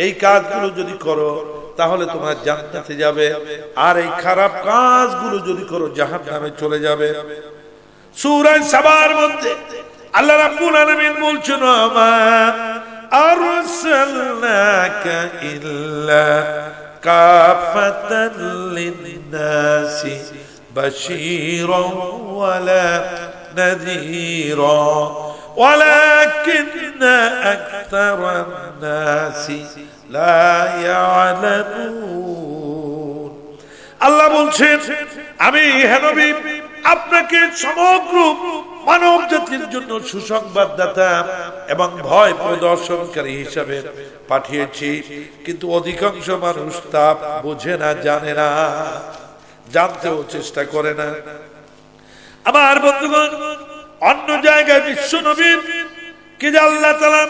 এই কাজগুলো যদি করো, তাহলে তোমার জান্নাতে যাবে। আর এই খারাপ কাজগুলো যদি করো, জাহান্নামে চলে যাবে। سورة سبار مدد الله رب العالمين بولچن وما أرسلناك إلا كافة للناس بشيرا ولا نذيرا ولكن أكثر الناس لا يعلمون. الله بولچن أمي هنبي আপনাকে সমগ্র মানব জাতির জন্য সুসংবাদদাতা এবং ভয় প্রদর্শনকারী হিসাবে পাঠিয়েছি। কিন্তু অধিকাংশ মানুষ তা বোঝে না, জানে না, জানতেও চেষ্টা করে না। আমার বন্ধুগণ, অন্য জায়গায় বিশ্ব নবীন কে যে আল্লাহ তালা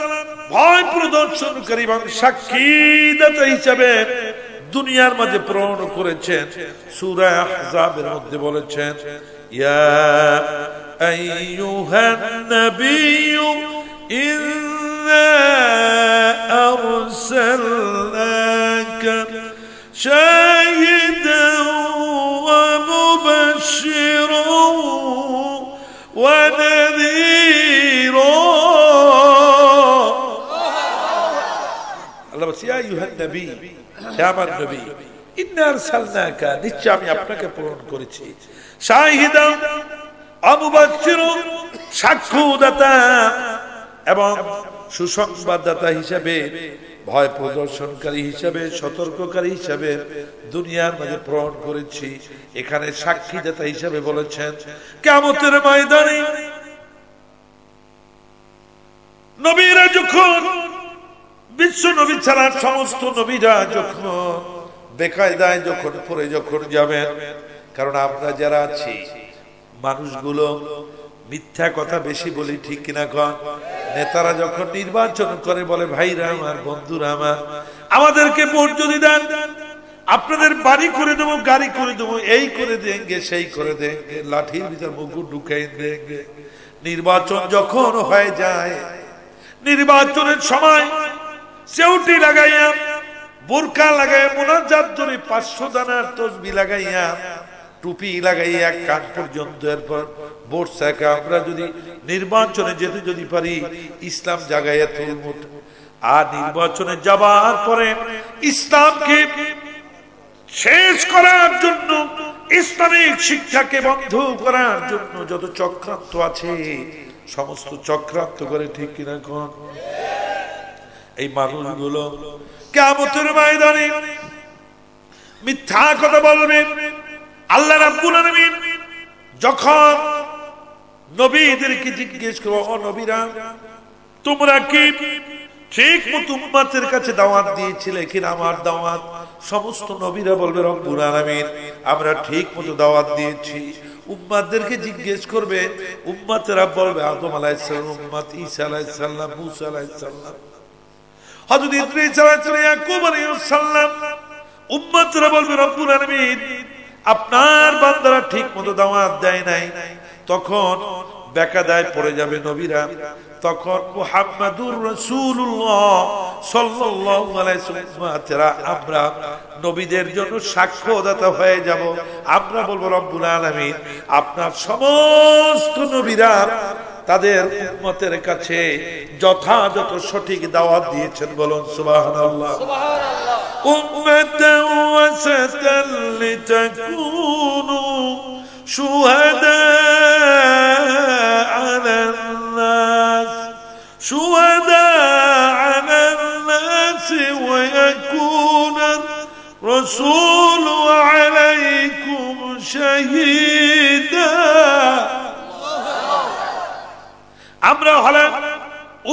ভয় প্রদর্শনকারী এবং সাক্ষীদাতা হিসাবে দুনিয়ার মাঝে প্রেরণ করেছেন, সূরা আহজাবের মধ্যে বলেছেন ইয়া আইয়ুহান নাবিয়্যু ইন্না আরসালনাকা শাহিদান ওয়া মুবাশশিরান ওয়া নাযীরা আল্লাহ বলছে ইয়া আইয়ুহান নবী হে আমার নবী ইন্না আরসালনাকা নিশ্চয় আমি আপনাকে প্রেরণ করেছি শাহিদা সাক্ষ্যদাতা এবং সুসংবাদদাতা হিসাবে, ভয় প্রদর্শনকারী হিসাবে, সতর্ককারী হিসাবে দুনিয়ার মাঝে প্রেরণ করেছি। এখানে সাক্ষীদাতা হিসাবে বলেছেন কেমতের ময়দানে নবীরা যখন বিশ্ব নবী ছাড়া সমস্ত নবীরা যখন বেকায়দায় যখন পরে যখন যাবেন কারণ আমরা যারা আছি, মানুষগুলো মিথ্যা কথা বেশি বলি, ঠিক কিনা কন? নেতারা যখন নির্বাচন করে বলে, ভাইরা আমার, বন্ধুরা আমার, আমাদেরকে ভোট যদি দেন, আপনাদের বাড়ি করে দেবো, গাড়ি করে দেবো, এই করে দেঙ্গে সেই করে দেঙ্গে লাঠির ভিতর মুকুট ঢুকাই দেঙ্গে নির্বাচন যখন হয়ে যায়, নির্বাচনের সময় সেউটি লাগাইয়া, বোরকা লাগাইয়া, মোনাজাত ধরে পাঁচশো দানার তসবি লাগাইয়া টুপি লাগাইয়া কান পর্যন্ত এরপর ভোট শাখা আমরা যদি নির্বাচনে যেতে যদি পারি, ইসলাম জাগাইয়া তুলমুট আর নির্বাচনে যাবার পরে ইসলামকে শেষ করার জন্য, ইসলামিক শিক্ষাকে বন্ধ করার জন্য যত চক্রান্ত আছে, সমস্ত চক্রান্ত করে ঠিক কিনা কোন এই মানুষগুলো কেমতের ময়দানে মিথ্যা কথা বলবে আল্লাহ যখন নবীদেরকে জিজ্ঞেস করো ও নবীরা, তোমরা কি ঠিক মতো উম্মাতের কাছে দাওয়াত দিয়েছিলে কিনা আমার দাওয়াত? সমস্ত নবীরা বলবে, রব্বুল আলামিন, আমরা ঠিক মতো দাওয়াত দিয়েছি। উম্মাদেরকে জিজ্ঞেস করবে, উম্মাতেরা বলবে, আদম আলাইহিস সালাম উম্মত ঈসা আলাইহিস সালাম মুসা আলাইহিস সালাম হযরত ইদ্রিস আলাইহিস সালাম ইয়াকুব আলাইহিস সালাম উম্মতরা বলবে, রব্বুল আলামিন আপনার বান্দারা ঠিক মতো দাওয়াত দেয় নাই। তখন বেকা বেকাদায় পড়ে যাবে নবীরা। তখন মুহাম্মাদুর রাসূলুল্লাহ সাল্লাল্লাহু আলাইহি ওয়াসাল্লাম আমরা নবীদের জন্য সাক্ষ্যদাতা হয়ে যাব, আমরা বলব রব্বুল আলামিন, আপনার সমস্ত নবীরা তাদের উম্মতের কাছে যথাযথ সঠিক দাওয়াত দিয়েছেন বলুন সুবহানাল্লাহ সুবহানাল্লাহ أمة وسطا لتكونوا شهداء على الناس شهداء على الناس ويكون الرسول عليكم شهيدا আমরা হলাম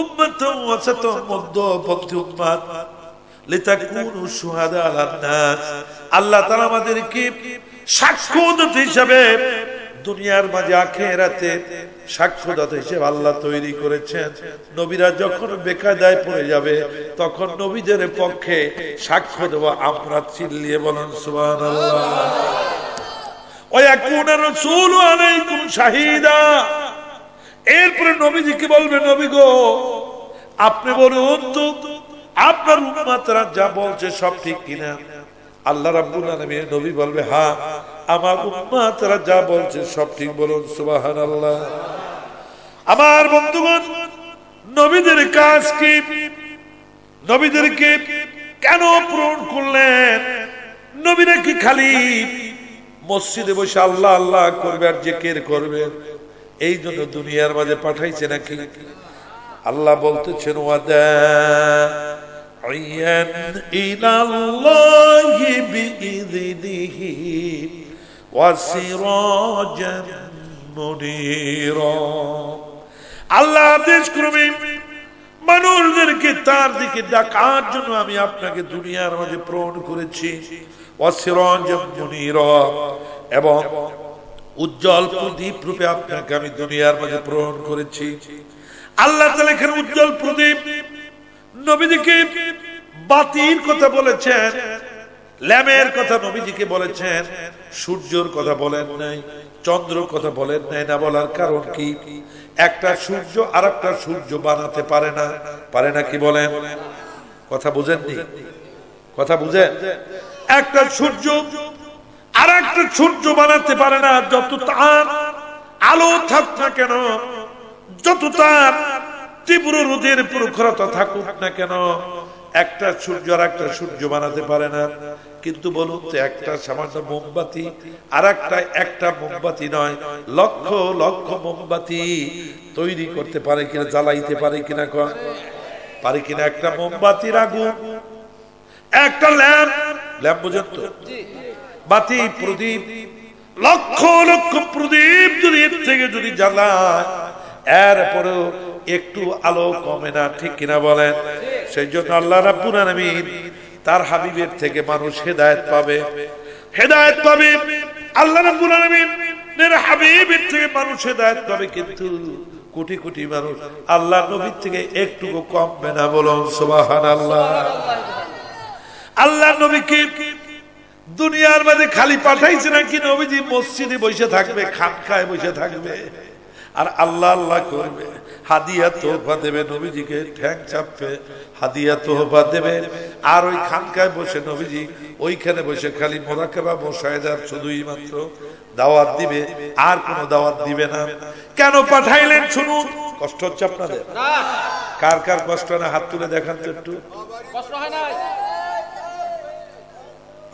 উম্মত ওয়াসাত মধ্যপন্থী উম্মাদ। লিতাকুনু শুহাদা আলান নাস। আল্লাহ তাআলা আমাদেরকে সাক্ষ্য দিতে হিসাবে দুনিয়ার মাঝে আখেরাতে সাক্ষ্যদাতা হিসেবে আল্লাহ তৈরি করেছেন। নবীরা যখন বেকায়দায় পড়ে যাবে, তখন নবীদের পক্ষে সাক্ষ্য দেওয়া আমরা চিল্লিয়ে বলেন, সুবহানাল্লাহ। ওয়াকুন রাসূলু আলাইকুম শাহিদা। এরপরে নবীজি কি বলবে, নবী গো, আপনি বলুন তো আপনার উম্মতরা যা বলছে সব ঠিক কিনা? আল্লাহ রাব্বুল আলামিন নবী বলবে হ্যাঁ আমার উম্মতরা যা বলছে সব ঠিক। বলুন, সুবহানাল্লাহ। আমার বন্ধুগণ, নবীদের কাজ কি? নবীদেরকে কেন পূরণ করলেন? নবীরা কি খালি মসজিদে বসে আল্লাহ আল্লাহ করবে আর জেকের করবে? এই জন্য দুনিয়ার মাঝে পাঠাইছে নাকি? আল্লাহ বলতেছেন, ওয়াদা ইলাল্লাহি বিইذনিহি ওয়াসিরাজাম মুনীরা। আল্লাহ আদেশ করবেন, মানুষদেরকে তার দিকে ডাকার জন্য আমি আপনাকে দুনিয়ার মাঝে প্রেরণ করেছি। ওয়াসিরাজাম মুনীরা। এবং উজ্জ্বল প্রদীপ রূপে আপনাকে আমি দুনিয়ার মাঝে প্রেরণ করেছি। আল্লাহ তাআলা এখানে উজ্জ্বল প্রদীপ। নবীজিকে বাতির কথা বলেছেন, ল্যামের কথা নবীজিকে বলেছেন, সূর্যর কথা বলেন নাই, চন্দ্র কথা বলেন নাই, না বলার কারণ কি? একটা সূর্য আর একটা সূর্য বানাতে পারে না। পারে না কি বলেন? কথা বুঝেননি? কথা বুঝেন? একটা সূর্য আর একটা সূর্য বানাতে পারে না, যত তার আলো থাক না কেন, যত তার তীব্র রোদের প্রখরতা থাকুক না কেন, একটা সূর্য আর একটা সূর্য বানাতে পারে না। কিন্তু বলুন তো, একটা সামান্য মোমবাতি আর একটা একটা মোমবাতি নয়, লক্ষ লক্ষ মোমবাতি তৈরি করতে পারে কিনা, জ্বালাইতে পারে কিনা পারে কিনা একটা মোমবাতির আগুন? একটা ল্যাম্প ল্যাম্প বুঝেন তো? বাতি প্রদীপ, লক্ষ লক্ষ প্রদীপ যদি এর থেকে যদি জ্বালায়, এরপরেও একটু আলো কমে না, ঠিক কিনা বলেন? সেই জন্য আল্লাহ তার হাবিবের থেকে মানুষ হেদায়েত পাবে। হেদায়েত পাবে। আল্লাহ হাবিবের থেকে মানুষ হেদায়েত পাবে, কিন্তু কোটি কোটি মানুষ আল্লাহ নবীর থেকে একটুকু কমবে না বলুন, সুবহানাল্লাহ। আল্লাহ নবীকে দুনিয়ার মাঝে খালি পাঠাইছে নাকি নবীজি? মসজিদে বসে থাকবে খানকায় বসে থাকবে। আর আল্লাহ আল্লাহ করবে। হাদিয়া তোহফা দেবে, নবীজিকে ঠ্যাং চাপবে। হাদিয়া তোহফা দেবে। আর ওই খানকায় বসে নবীজি, ওইখানে বসে খালি মোরাকেবা মোশাহেদার শুধুই মাত্র দাওয়াত দিবে। আর কোনো দাওয়াত দিবে না। কেন পাঠাইলেন শুনুন। কষ্ট হচ্ছে আপনাদের। কার কার কষ্ট না? হাত তুলে দেখান তো একটু।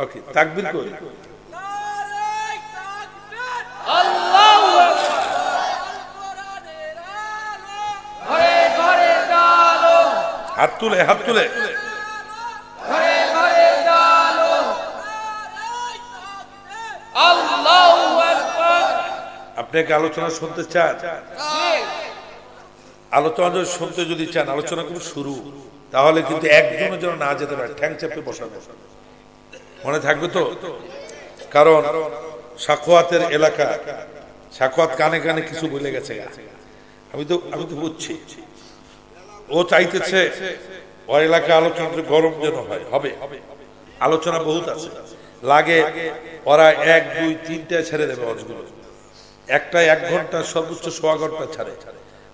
ওকে তাকবির হাত তুলে হাত তুলে। আপনাকে আলোচনা শুনতে চান? আলোচনা যদি শুনতে যদি চান, আলোচনা কিন্তু শুরু। তাহলে কিন্তু একজনও যেন না যেতে পারে, ঠ্যাং চাপে বসাবে। মনে থাকবে তো? কারণ সাখোয়াতের এলাকা সাখোয়াত কানে কানে কিছু বলে গেছে আমি তো আমি তো বুঝছি। ও চাইতেছে ওর এলাকা আলোচনা গরম যেন হয়, হবে। আলোচনা বহুত আছে। লাগে ওরা এক, দুই, তিনটা ছেড়ে দেবে অজগুলো একটা এক ঘণ্টা, সর্বোচ্চ সোয়া ঘণ্টা ছাড়ে।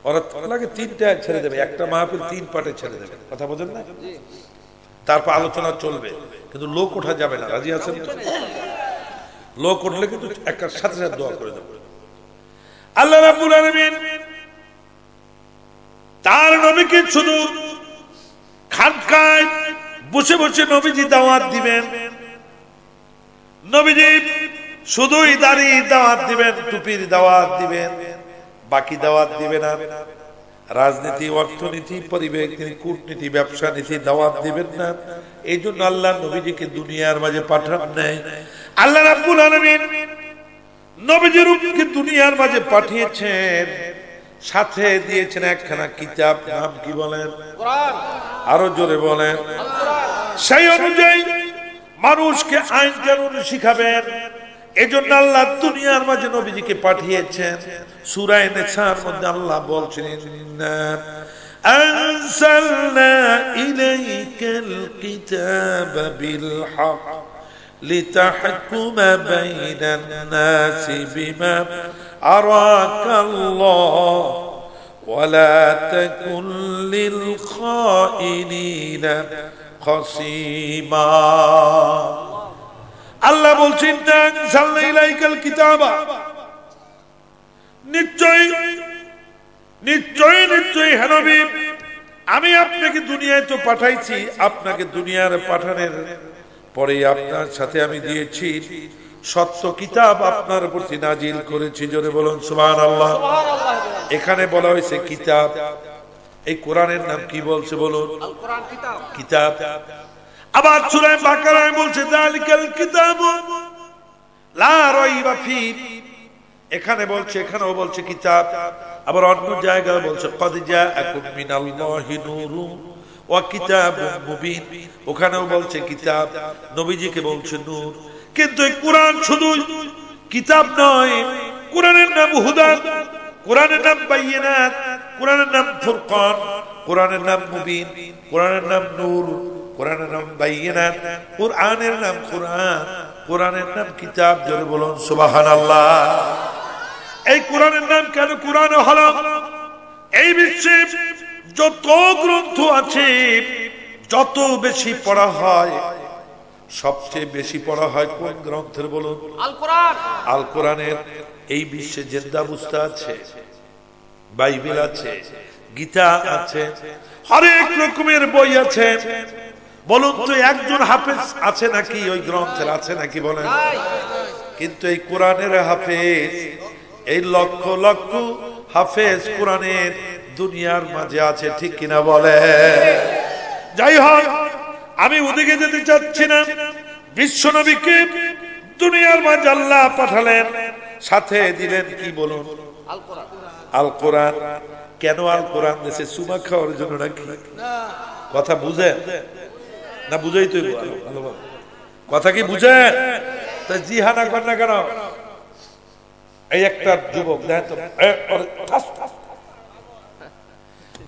ওরা লাগে তিনটা ছেড়ে দেবে। একটা মাহফিল তিন পাটে ছেড়ে দেবে। কথা বোঝেন না? তারপর আলোচনা চলবে। কিন্তু লোক ওঠা যাবে না। রাজি আছেন? লোক উঠলে কিন্তু একটা সাথে সাথে দোয়া করে দেবে। আল্লাহ রাব্বুল আলামিন তার নবীকে শুধু খানকায় বসে বসে নবীজি দাওয়াত দিবেন। নবীজি শুধুই দাড়ি দাওয়াত দিবেন, টুপির দাওয়াত দিবেন, বাকি দাওয়াত দিবে না। রাজনীতি অর্থনীতি পরিবেশ নীতি, কূটনীতি ব্যবসা নীতি দাওয়াত দিবেন না। এই জন্য আল্লাহ নবীজিকে দুনিয়ার মাঝে পাঠান নেয় আল্লাহ রাব্বুল আলামিন নবীজির রূপকে দুনিয়ার মাঝে পাঠিয়েছেন সাথে দিয়েছেন একখানা কিতাব নাম কি বলেন? কোরআন। আরও জোরে বলেন। সেই অনুযায়ী মানুষকে আইন কানুন শিখাবেন। এজন্য আল্লাহ দুনিয়ার মাঝে নবীজিকে পাঠিয়েছেন সূরায়ে নেসার মধ্যে আল্লাহ বলছেন ইন্না আনসালনা ইলাইকাল কিতাবা বিল হক لتحكم بين الناس بما أراك الله ولا تكن للخائنين خصيما আল্লাহ বলছেন কিতাবা। নিশ্চয় নিশ্চয় নিশ্চয় হেনবি আমি আপনাকে দুনিয়ায় তো পাঠাইছি আপনাকে দুনিয়ার পাঠানোর পরে আপনার সাথে আমি দিয়েছি। সত্য কিতাব আপনার প্রতি নাজিল করেছি জোরে বলুন সুবহান আল্লাহ এখানে বলা হয়েছে কিতাব। এই কোরআনের নাম কি বলছে বলুন? কিতাব। আবার সূরা বাকারায় বলছে কিতাব লা রাইবা ফি। এখানে বলছে, এখানেও বলছে কিতাব। আবার অন্য জায়গায় বলছে, কদ জাআকুম মিনাল্লাহি নূরুন ওয়া কিতাবুম মুবিন। ওখানেও বলছে কিতাব। নবীজিকে বলছে নূর। কিন্তু এই কোরআন শুধু কিতাব নয়, কোরআনের নাম হুদা কোরআনের নাম বাইয়িনাত। কোরআনের নাম ফুরকান কোরআনের নাম মুবিন কোরআনের নাম নূর কোরআনের নাম বাইয়িনাত কোরআনের নাম কোরআন কোরআনের নাম কিতাব জোরে বলুন সুবাহান আল্লাহ এই কোরআনের নাম কেন কোরআন হলো এই বিশ্বে যত গ্রন্থ আছে যত বেশি পড়া হয় সবচেয়ে বেশি পড়া হয় কোন গ্রন্থের বলুন? আল কোরআন। আল কোরআনের এই বিশ্বে জেন্দা বুস্তা আছে। বাইবেল আছে গীতা আছে হরেক রকমের বই আছে। বলুন তো একজন হাফেজ আছে নাকি? ওই গ্রন্থের আছে নাকি বলেন? কিন্তু এই কোরআনের হাফেজ এই লক্ষ লক্ষ হাফেজ কোরআনের দুনিয়ার মাঝে আছে ঠিক কিনা বলে যাই হোক আমি ওদিকে যেতে চাচ্ছি না। বিশ্বনবীকে দুনিয়ার মাঝে আল্লাহ পাঠালেন। সাথে দিলেন কি বলুন? আল কোরআন কেন আল কোরআন দেশে সুমা খাওয়ার জন্য নাকি? কথা বুঝেন? না বুঝেই তুই কথা কি বুঝেন? তা জি হানা কর না কেন? এই একটা যুবক।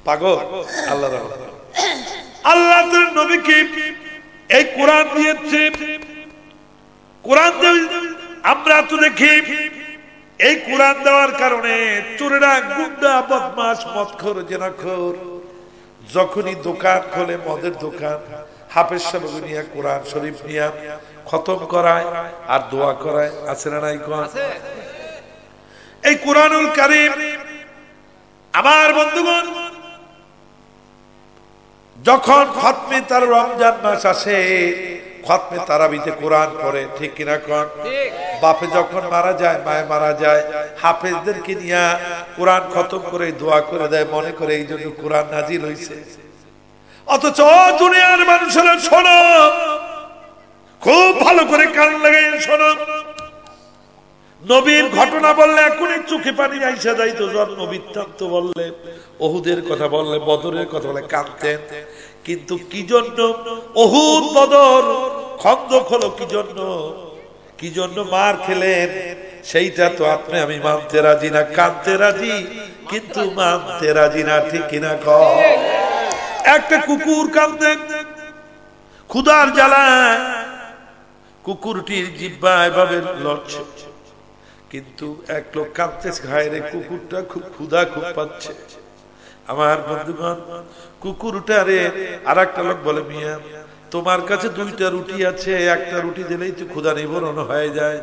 পাগল। আল্লাহ। আল্লাহ নবীকে এই কোরআন দিয়েছে। কোরআন আমরা তো দেখি এই কোরআন দেওয়ার কারণে চোরেরা গুন্ডা বদমাস মদখোর জেনাখোর যখনই দোকান খোলে মদের দোকান হাফেজ সাহেব নিয়ে কোরআন শরীফ নিয়ে খতম করায় আর দোয়া করায় আছে না নাই এই কোরআনুল কারিম আমার বন্ধুগণ যখন খতমে তার রমজান মাস আসে খতমে তারাবিতে কোরআন পড়ে ঠিক কিনা কন? বাপে যখন মারা যায় মায়ে মারা যায় হাফেজদেরকে নিয়ে কোরআন খতম করে দোয়া করে দেয় মনে করে এই জন্য কোরআন নাজিল হইছে। অথচ দুনিয়ার মানুষেরা শোনো খুব ভালো করে কান লাগাই শোনো। নবীর ঘটনা বললে এখনই চোখে পানি আইসা যাইতো জন্ম বৃত্তান্ত বললে ওহুদের কথা বললে বদরের কথা বলে কাঁদতেন। কিন্তু কি জন্য? ওহুদ বদর খন্দক হলো কি জন্য? কি জন্য মার খেলেন? সেইটা তো আপনি, আমি মানতে রাজি না, কানতে রাজি, কিন্তু মানতে রাজি না, ঠিক কিনা কর একটা কুকুর কান্দে ক্ষুদার জ্বালায়, কুকুরটির জিব্বা এভাবে লড়ছে। কিন্তু এক লোক কাঁদতেছে ঘায় কুকুরটা খুব ক্ষুধা খুব পাচ্ছে। আমার বন্ধুগণ, কুকুরটারে আর একটা লোক বলে, মিয়া, তোমার কাছে দুইটা রুটি আছে, একটা রুটি দিলেই তো ক্ষুধা নিবরণ হয়ে যায়।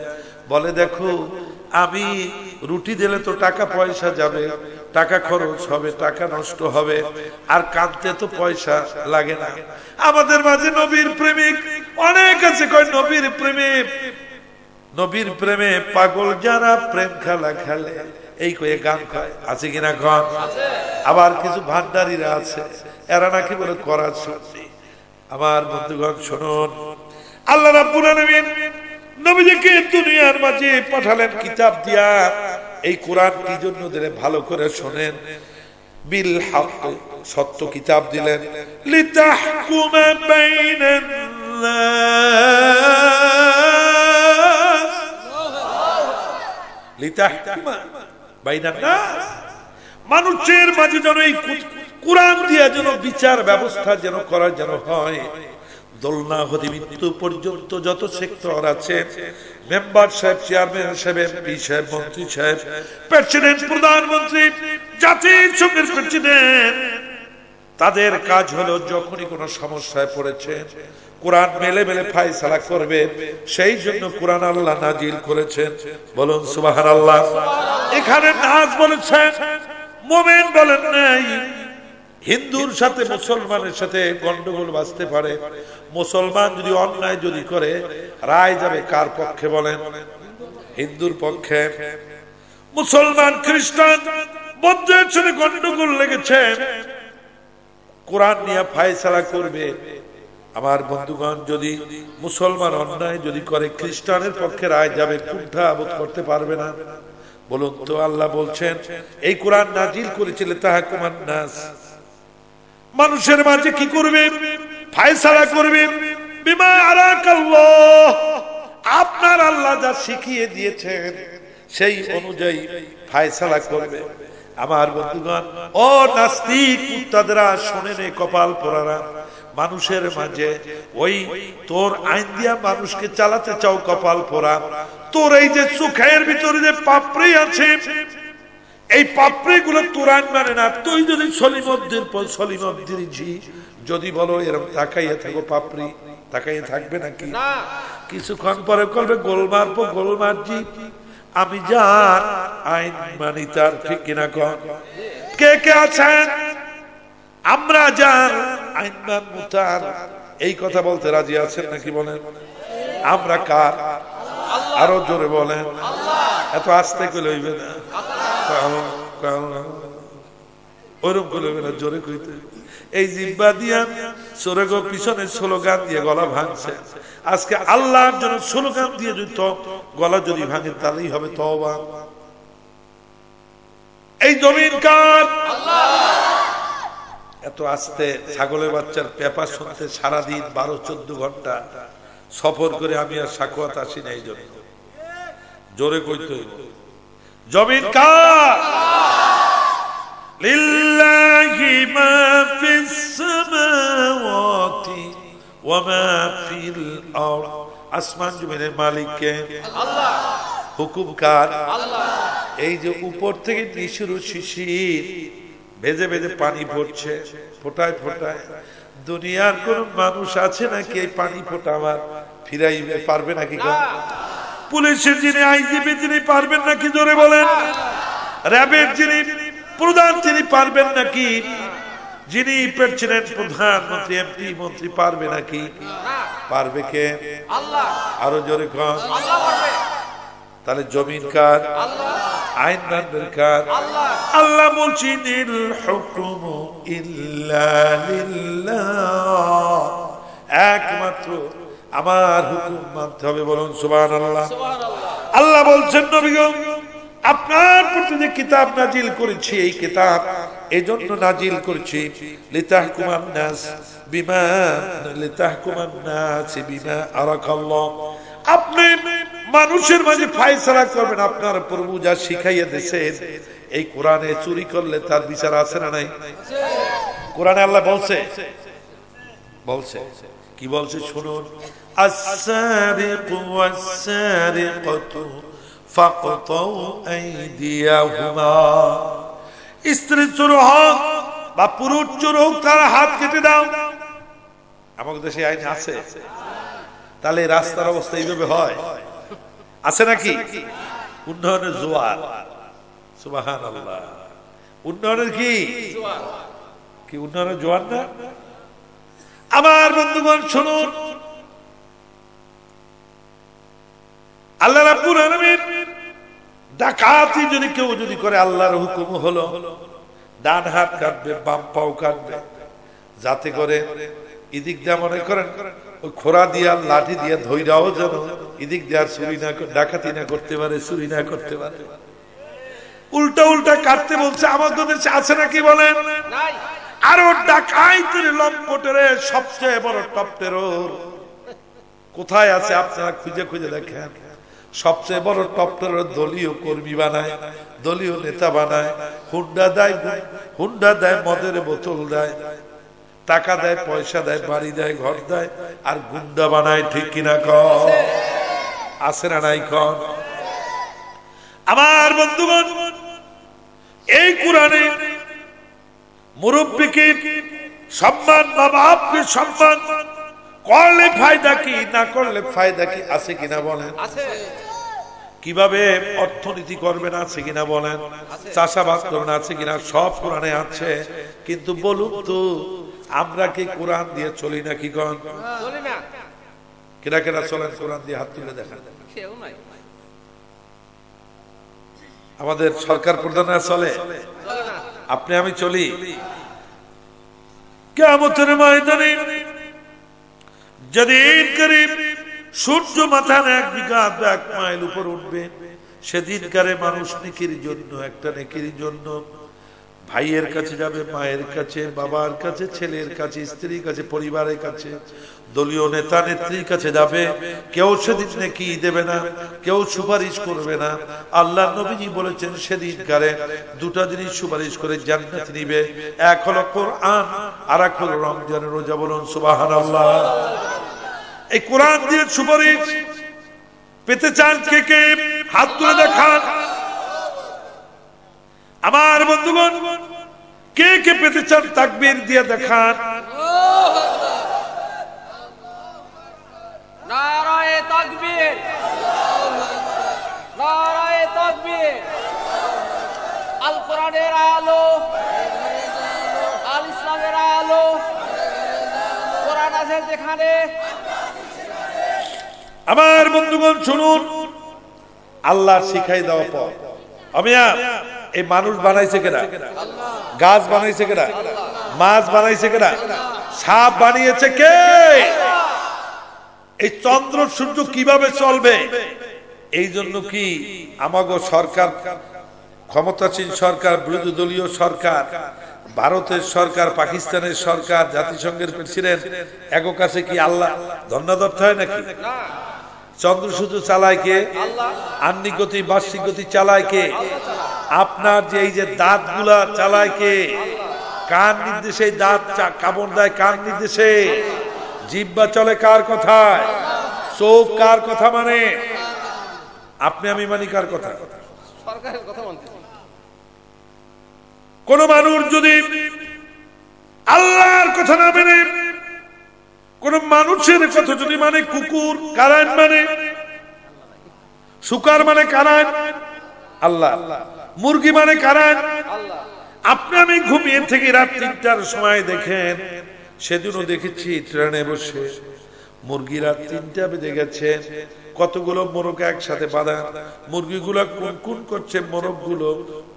বলে, দেখো, আমি রুটি দিলে তো টাকা পয়সা যাবে, টাকা খরচ হবে, টাকা নষ্ট হবে, আর কাঁদতে তো পয়সা লাগে না। আমাদের মাঝে নবীর প্রেমিক অনেক আছে, কয়, নবীর প্রেমিক নবীর প্রেমে পাগল যারা প্রেম খেলা খেলে। এই কয়ে গান খায়। আছে কিনা গান আবার কিছু ভান্ডারীরা আছে। এরা নাকি বলে করার শুনছি আমার বন্ধুগণ, শুনুন। আল্লাহ রাব্বুল আলামিন নবীজিকে দুনিয়ার মাঝে পাঠালেন কিতাব দিয়া। এই কোরআন কি জন্য দিলে ভালো করে শোনেন? বিল হক, সত্য কিতাব দিলেন। লিতাহকুমা বাইনান নাস। লিতাহকুমা মানুষের মাঝে যেন এই কোরআন দিয়ে যেন বিচার ব্যবস্থা যেন করা যেন হয়। দোলনা হতে মৃত্যু পর্যন্ত যত সেক্টর আছে, মেম্বার সাহেব, চেয়ারম্যান সাহেব, এমপি সাহেব, মন্ত্রী সাহেব, প্রেসিডেন্ট, প্রধানমন্ত্রী, জাতির সঙ্গে প্রেসিডেন্ট তাদের কাজ হলো যখনই কোনো সমস্যায় পড়েছে, কোরআন মেলে মেলে ফায়সালা করবে, সেই জন্য কোরআন আল্লাহ নাজিল করেছেন। বলুন সুবাহান আল্লাহ এখানে নাজ বলেছেন, মোমেন বলেন নাই, হিন্দুর সাথে মুসলমানের সাথে গন্ডগোল বাঁচতে পারে, মুসলমান যদি অন্যায় যদি করে, রায় যাবে কার পক্ষে বলেন? হিন্দুর পক্ষে। মুসলমান, খ্রিস্টান, বৌদ্ধের সাথে গন্ডগোল লেগেছে কোরআন নিয়ে ফায়সালা করবে। আমার বন্ধুগণ, যদি মুসলমান অন্যায় যদি করে, খ্রিস্টানের পক্ষে রায় যাবে কুণ্ঠা বোধ করতে পারবে না। বলুন তো আল্লাহ বলছেন, এই কোরআন নাজিল করেছিল তাহা কুমার নাস। মানুষের মাঝে কি করবে? ফায়সালা করবে। বিমা আরাকাল্লাহ। আপনার আল্লাহ যা শিখিয়ে দিয়েছেন, সেই অনুযায়ী ফায়সালা করবে। আমার বন্ধুগণ ও নাস্তিক উত্তাদরা শোনে নে কপাল পরারা মানুষের মাঝে ওই তোর আইন দিয়া মানুষকে চালাতে চাও কপাল পরা তোর এই যে সুখের ভিতরে যে পাপড়ি আছে এই পাপড়ি গুলো তোর তোরান মানে না। তুই যদি সলিমদ্দির পর সলিমদ্দির ঝি যদি বলো এরকম তাকাইয়া থাকো পাপড়ি তাকাইয়া থাকবে নাকি? কিছুক্ষণ পরে করবে গোলমার পর গোলমার জি। আমি যার আইন মানি তার, ঠিক কিনা কন? কে কে আছেন? আমরা যার আইন মানবো তার। এই কথা বলতে রাজি আছেন নাকি বলেন? আমরা কার? আরও জোরে বলেন। এত আস্তে করে লইবে না। ওরকম করে লইবে না, জোরে কইতে। এই জিব্বা দিয়া সরে গো পিছনে স্লোগান দিয়ে গলা ভাঙছে। আজকে আল্লাহর জন্য স্লোগান দিয়ে যদি গলা যদি ভাঙে, তাহলেই হবে তওবা। এই জমিন কার? এত আস্তে ছাগলের বাচ্চার পেপার শুনতে সারাদিন বারো, চোদ্দ ঘণ্টা সফর করে আমি আর সাকুয়াত আসি না এই জন্য। জোরে কইতে জমিন কার? লিল্লাহি মা ফিস সামাওয়াতি ওয়া মা ফিল আরদ আসমান জমিনের মালিক কে আল্লাহ। হুকুম কার? আল্লাহ। এই যে উপর থেকে নিশুরু শিশির ভেজে ভেজে পানি পড়ছে ফোটায় ফোটায়। দুনিয়ার কোন মানুষ আছে নাকি এই পানি ফোটা আমার ফিরাইবে পারবে নাকি? পুলিশের যিনি আইজিপি তিনি পারবেন নাকি জোরে বলেন? র্যাবের যিনি প্রধান তিনি পারবেন নাকি? যিনি প্রেসিডেন্ট প্রধানমন্ত্রী এমপি মন্ত্রী পারবে নাকি? পারবে কে? আরও জোরে কন। তাহলে জমিন কার আইন রাখবেন কার আল্লাহ বলছেন ইল হুকুমু ইল্লা একমাত্র আমার হুকুম মানতে হবে বলুন সুবহানাল্লাহ। সুবহানাল্লাহ আল্লাহ বলছেন নবী গো, আপনার প্রতি যে কিতাব নাজিল করেছি, এই কিতাব এই জন্য নাজিল করছি লিতাহকুমান নাস বিমা লিতাহকুমান নাস বিমা আরাকাল্লাহ। আপনি মানুষের মাঝে ফায়সালা করবেন, আপনার প্রভু যা শিখাইয়া দিয়েছেন, এই কোরআনে চুরি করলে তার বিচার আছে না নাই? কোরআনে আল্লাহ বলছে বলছে, কি বলছে শুনুন? ফাকতাউ আইদিয়াহুমা স্ত্রী চোর হোক বা পুরুষ চোর হোক, তার হাত কেটে দাও। আমাদের দেশে আইন আছে। তাহলে রাস্তার অবস্থা এইভাবে হয়। আছে নাকি? উন্নয়নের জোয়ার। সুবাহান আল্লাহ উন্নয়নের কি? কি উন্নয়নের জোয়ার না? আমার বন্ধুগণ, শুনুন। আল্লাহ রাব্বুল আলামিন ডাকাতি যদি কেউ যদি করে আল্লাহর হুকুম হলো ডান হাত কাটবে বাম পাও কাটবে যাতে করে এদিক দিয়া মনে করেন ওই খোরা দিয়া লাঠি দিয়া ধৈরাও যেন এদিক দিয়া চুরি না ডাকাতি না করতে পারে চুরি না করতে পারে। উল্টা উল্টা কাটতে বলছে আমাদের দেশে আছে নাকি বলেন? আরও ডাকাইতের লম্পটের সবচেয়ে বড় টপ টেরোর কোথায় আছে আপনারা খুঁজে খুঁজে দেখেন? সবচেয়ে বড় টপটার দলীয় কর্মী বানায়, দলীয় নেতা বানায়, হুন্ডা দেয় হুন্ডা দেয়, মদের বোতল দেয়, টাকা দেয়, পয়সা দেয়, বাড়ি দেয়, ঘর দেয়, আর গুন্ডা বানায়, ঠিক কিনা? কর আছে না নাই কর আমার বন্ধুগণ, এই কোরআনে মুরব্বীকে সম্মান বা বাপকে সম্মান করলে ফায়দা কি না করলে ফায়দা কি আছে কিনা বলেন? কীভাবে অর্থনীতি করবেন আছে কিনা বলেন? চাষাবাদ করবেন আছে কিনা? সব কোরআনে আছে। কিন্তু বলুন তো আমরা কি কোরআন দিয়ে চলি না কি কন? কেনা কেনা চলেন কোরআন দিয়ে হাত তুলে দেখা আমাদের সরকার প্রধানরা চলে? চলে আপনি আমি চলি। কেমতের ময়দানে যেদিন করিব সূর্য মাথার এক বিঘা এক মাইল উপর উঠবে সেদিনকারে মানুষ নেকির জন্য, একটা নেকির জন্য। ভাইয়ের কাছে যাবে, মায়ের কাছে, বাবার কাছে, ছেলের কাছে, স্ত্রীর কাছে, পরিবারের কাছে। দলীয় নেতা, নেত্রীর কাছে যাবে, কেউ সেদিন নেকি দেবে না, কেউ সুপারিশ করবে না। আল্লাহ নবীজি বলেছেন, সেদিন কারে দুটা জিনিস সুপারিশ করে জান্নাত নিবে, এক হলো কোরআন আর এক হলো রমজানের রোজা। বলুন, সুবহানাল্লাহ। এই কোরআন দিয়ে সুপারিশ। পেতে চান কে কে? হাত তুলে দেখান। আমার বন্ধুগণ, কে কে পেতে চান তাকবীর দিয়ে দেখান। আল। আছে যেখানে। আমার বন্ধুগণ, শুনুন। আল্লাহ শিখাই দেওয়া পর আমিয়া এই মানুষ বানাইছে কেনা গাছ বানাইছে কেনা মাছ বানাইছে কেনা সাপ বানিয়েছে কে? এই চন্দ্র সূর্য কীভাবে চলবে? এই জন্য কি আমাগো সরকার, ক্ষমতাসীন সরকার, বিরোধী দলীয় সরকার ভারতের সরকার, পাকিস্তানের সরকার, জাতিসংঘের প্রেসিডেন্ট এক কাছে কি আল্লাহ ধন্যবাদ হয় নাকি? না চন্দ্র সূর্য চালায় কে? আল্লাহ আন্নিক গতি, বার্ষিক গতি চালায় কে? আপনার যে এই যে দাঁতগুলা চালায় কে? কার নির্দেশে দাঁত কামড় দেয়, কার নির্দেশে? জিব্বা চলে কার কথায়? চোখ কার কথা মানে? আপনি আমি মানি কার কথা? সরকারের কথা মানতে কোন মানুষ যদি আল্লাহর কথা না মেনে, কোন মানুষের কথা যদি মানে কুকুর কারায়ন মানে সুকার মানে কারায়ন আল্লাহ। মুরগি মানে আল্লাহ আপনি আমি ঘুমিয়ে থেকে রাত তিনটার সময় দেখেন, সেদিনও দেখেছি ট্রেনে বসে মুরগি রাত তিনটা বেজে গেছে। কতগুলো মোরগ একসাথে বাঁধা? মুরগিগুলো কোন কোন করছে মোরগগুলো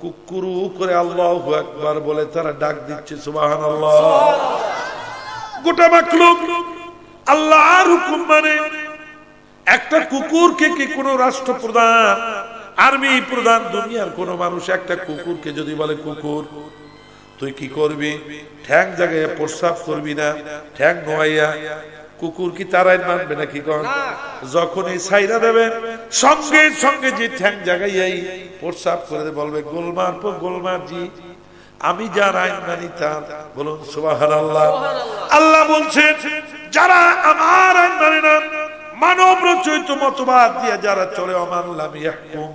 কুকুরু করে আল্লাহ একবার বলে তারা ডাক দিচ্ছে সুবাহান আল্লাহ গোটা মাকলুক আল্লাহর হুকুম মানে একটা কুকুরকে কি কোন রাষ্ট্রপ্রধান, আর্মি প্রধান, দুনিয়ার কোন মানুষ একটা কুকুরকে যদি বলে, কুকুর, তুই কি করবি? ঠ্যাং জায়গায় প্রস্রাব করবি না? ঠ্যাং নোয়াইয়া কুকুর কি তারাই মানবে নাকি কন? যখন এই সাইরা দেবে সঙ্গে সঙ্গে যে ঠ্যাং জায়গায় প্রস্রাব করে বলবে গোলমার পর গোলমার জি। আমি যার আইন মানি তার। বলুন সুবাহান আল্লাহ আল্লাহ বলছেন যারা আমার আইন মানে না মানব রচিত মতবাদ দিয়ে যারা চলে অমানলাম ইয়াহকুম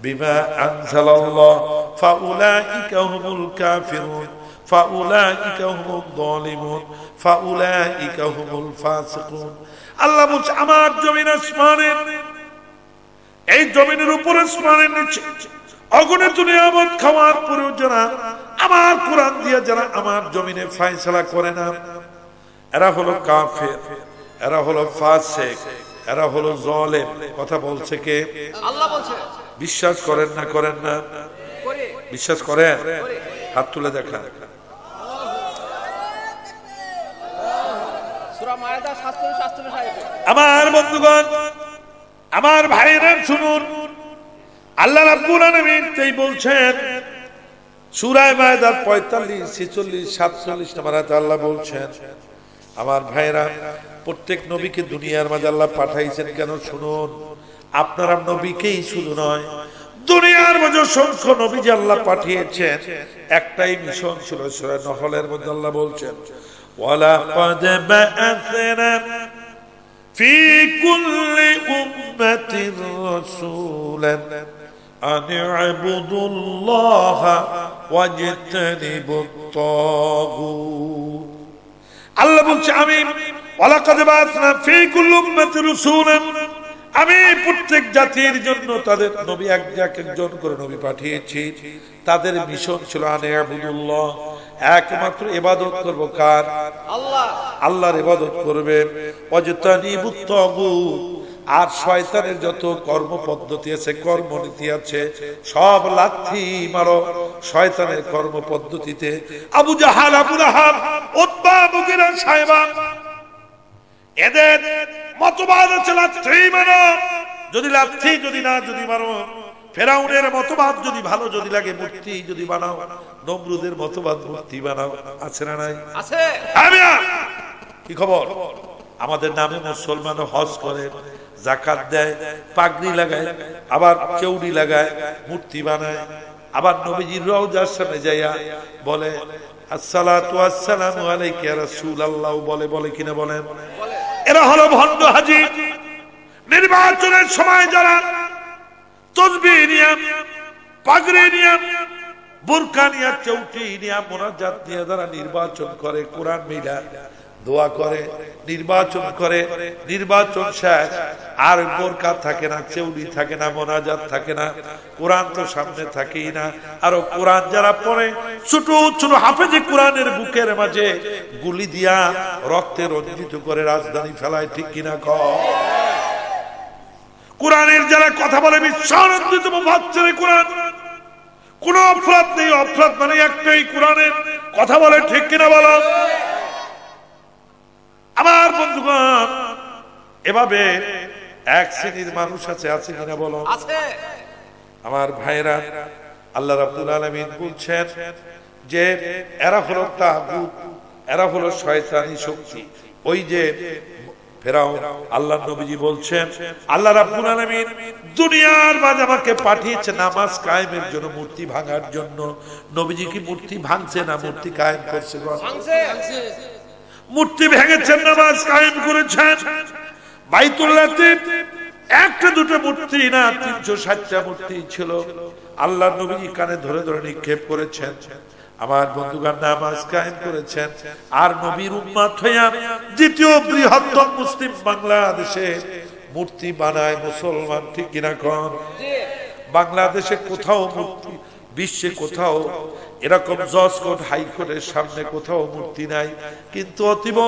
বিমা আনজালাল্লাহ ফাউলাইকা হুমুল কাফিরুন। আল্লাহ বলছে আমার জমিন আসমানের এই জমিনের উপর আসমানের নিচে। নিয়ামত খাওয়ার পরেও যারা আমার কোরআন দিয়ে যারা আমার জমিনে ফাইসলা করে না এরা হলো কাফের এরা হলো ফাসেক এরা হলো জলেম কথা বলছে কে? আল্লাহ বলছে। বিশ্বাস করেন না করেন না? বিশ্বাস করেন? হাত তুলে দেখা আমার বন্ধুগণ, আমার ভাইরা শুনুন। আল্লাহ বলছেন সূরা মায়দার 45 46 47 নম্বর আয়াতে আল্লাহ বলছেন, আমার ভাইরা প্রত্যেক নবীকে দুনিয়ার মাঝে আল্লাহ পাঠাইছেন কেন শুনুন? আপনারা নবীকেই শুধু নয়, দুনিয়ার মধ্যে অসংখ্য নবী যে আল্লাহ পাঠিয়েছেন, একটাই মিশন ছিল সূরা নহলের মধ্যে আল্লাহ বলছেন বাআসনা في كل أمة رسولا أن اعبدوا الله واجتنبوا الطاغوت আল্লাহ বলছে আমি ওয়ালাকাদ বাআসনা ফি কুল্লি উম্মাতির রাসূলান আমি প্রত্যেক জাতির জন্য তাদের নবী এক এক একজন করে নবী পাঠিয়েছি তাদের মিশন ছিল আনে আবুদুল্লাহ একমাত্র ইবাদত করব কার? আল্লাহ। আল্লাহর ইবাদত করবে। আর শয়তানের যত কর্ম পদ্ধতি আছে কর্মনীতি আছে সব লাথি মারো। শয়তানের কর্ম পদ্ধতিতে Abu Jahl Abu Lahab Utba Mughira সাহেবা এদের মতবাদ আছে লাথি মারো। যদি লাথি যদি না যদি মারো। ফেরাউনের মতবাদ যদি ভালো যদি লাগে মূর্তি যদি বানাও। নমরুদের মতবাদ মূর্তি বানাও। আছে না নাই? আছে। কি খবর? আমাদের নামে মুসলমান হজ করে জাকাত দেয় পাগড়ি লাগায় আবার চৌড়ি লাগায় মূর্তি বানায় আবার নবীজির রওজার সামনে যাইয়া বলে আসসালাতু আসসালামু আলাইকা রাসূলুল্লাহ। বলে বলে কিনা বলেন? এরা হলো ভণ্ড হাজি। নির্বাচনের সময় যারা নির্বাচন করে, কোরআন মিলা, দোয়া করে, নির্বাচন করে, নির্বাচন শেষ। আর বোরকা থাকে না থাকে না, মোনাজাত থাকে না, কোরআন তো সামনে থাকেই না। আর কোরআন যারা পড়ে, ছোট ছোট হাফেজে কোরআনের বুকের মাঝে গুলি দিয়া রক্তে রঞ্জিত করে রাজধানী ফেলায়, ঠিক কিনা কর কোরআনের যারা কথা বলে বিশ্বানন্দিত কোরআন। কোন অপরাধ নেই অপরাধ মানে একটাই কোরআনের কথা বলে ঠিক কিনা বলো? আমার বন্ধুগণ এভাবে এক শ্রেণির মানুষ আছে আছে কিনা বলো? আমার ভাইরা আল্লাহ রাব্বুল আলামিন বলছেন যে এরা হলো তাগুত এরা হলো শয়তানি শক্তি। ওই যে ফেরাও আল্লাহ নবীজি বলছেন আল্লাহ রাব্বুল আলামিন দুনিয়ার মাঝে আমাকে পাঠিয়েছে নামাজ কায়েমের জন্য মূর্তি ভাঙার জন্য। নবীজি কি মূর্তি ভাঙছে না মূর্তি কায়েম করছে? মূর্তি ভেঙেছেন নামাজ কায়েম করেছেন। বাইতুল্লাহতে একটা দুটো মূর্তি না তিনশো ষাটটা মূর্তি ছিল। আল্লাহ নবী কানে ধরে ধরে নিক্ষেপ করেছেন। আমার বন্ধুগান নামাজ কায়েম করেছেন। আর নবীর উম্মাত হইয়া দ্বিতীয় বৃহত্তম মুসলিম বাংলাদেশে মূর্তি বানায় মুসলমান, ঠিক কিনা কন? বাংলাদেশে কোথাও মূর্তি, বিশ্বে কোথাও এরকম জজ কোর্ট হাইকোর্টের সামনে কোথাও মূর্তি নাই। কিন্তু অতীব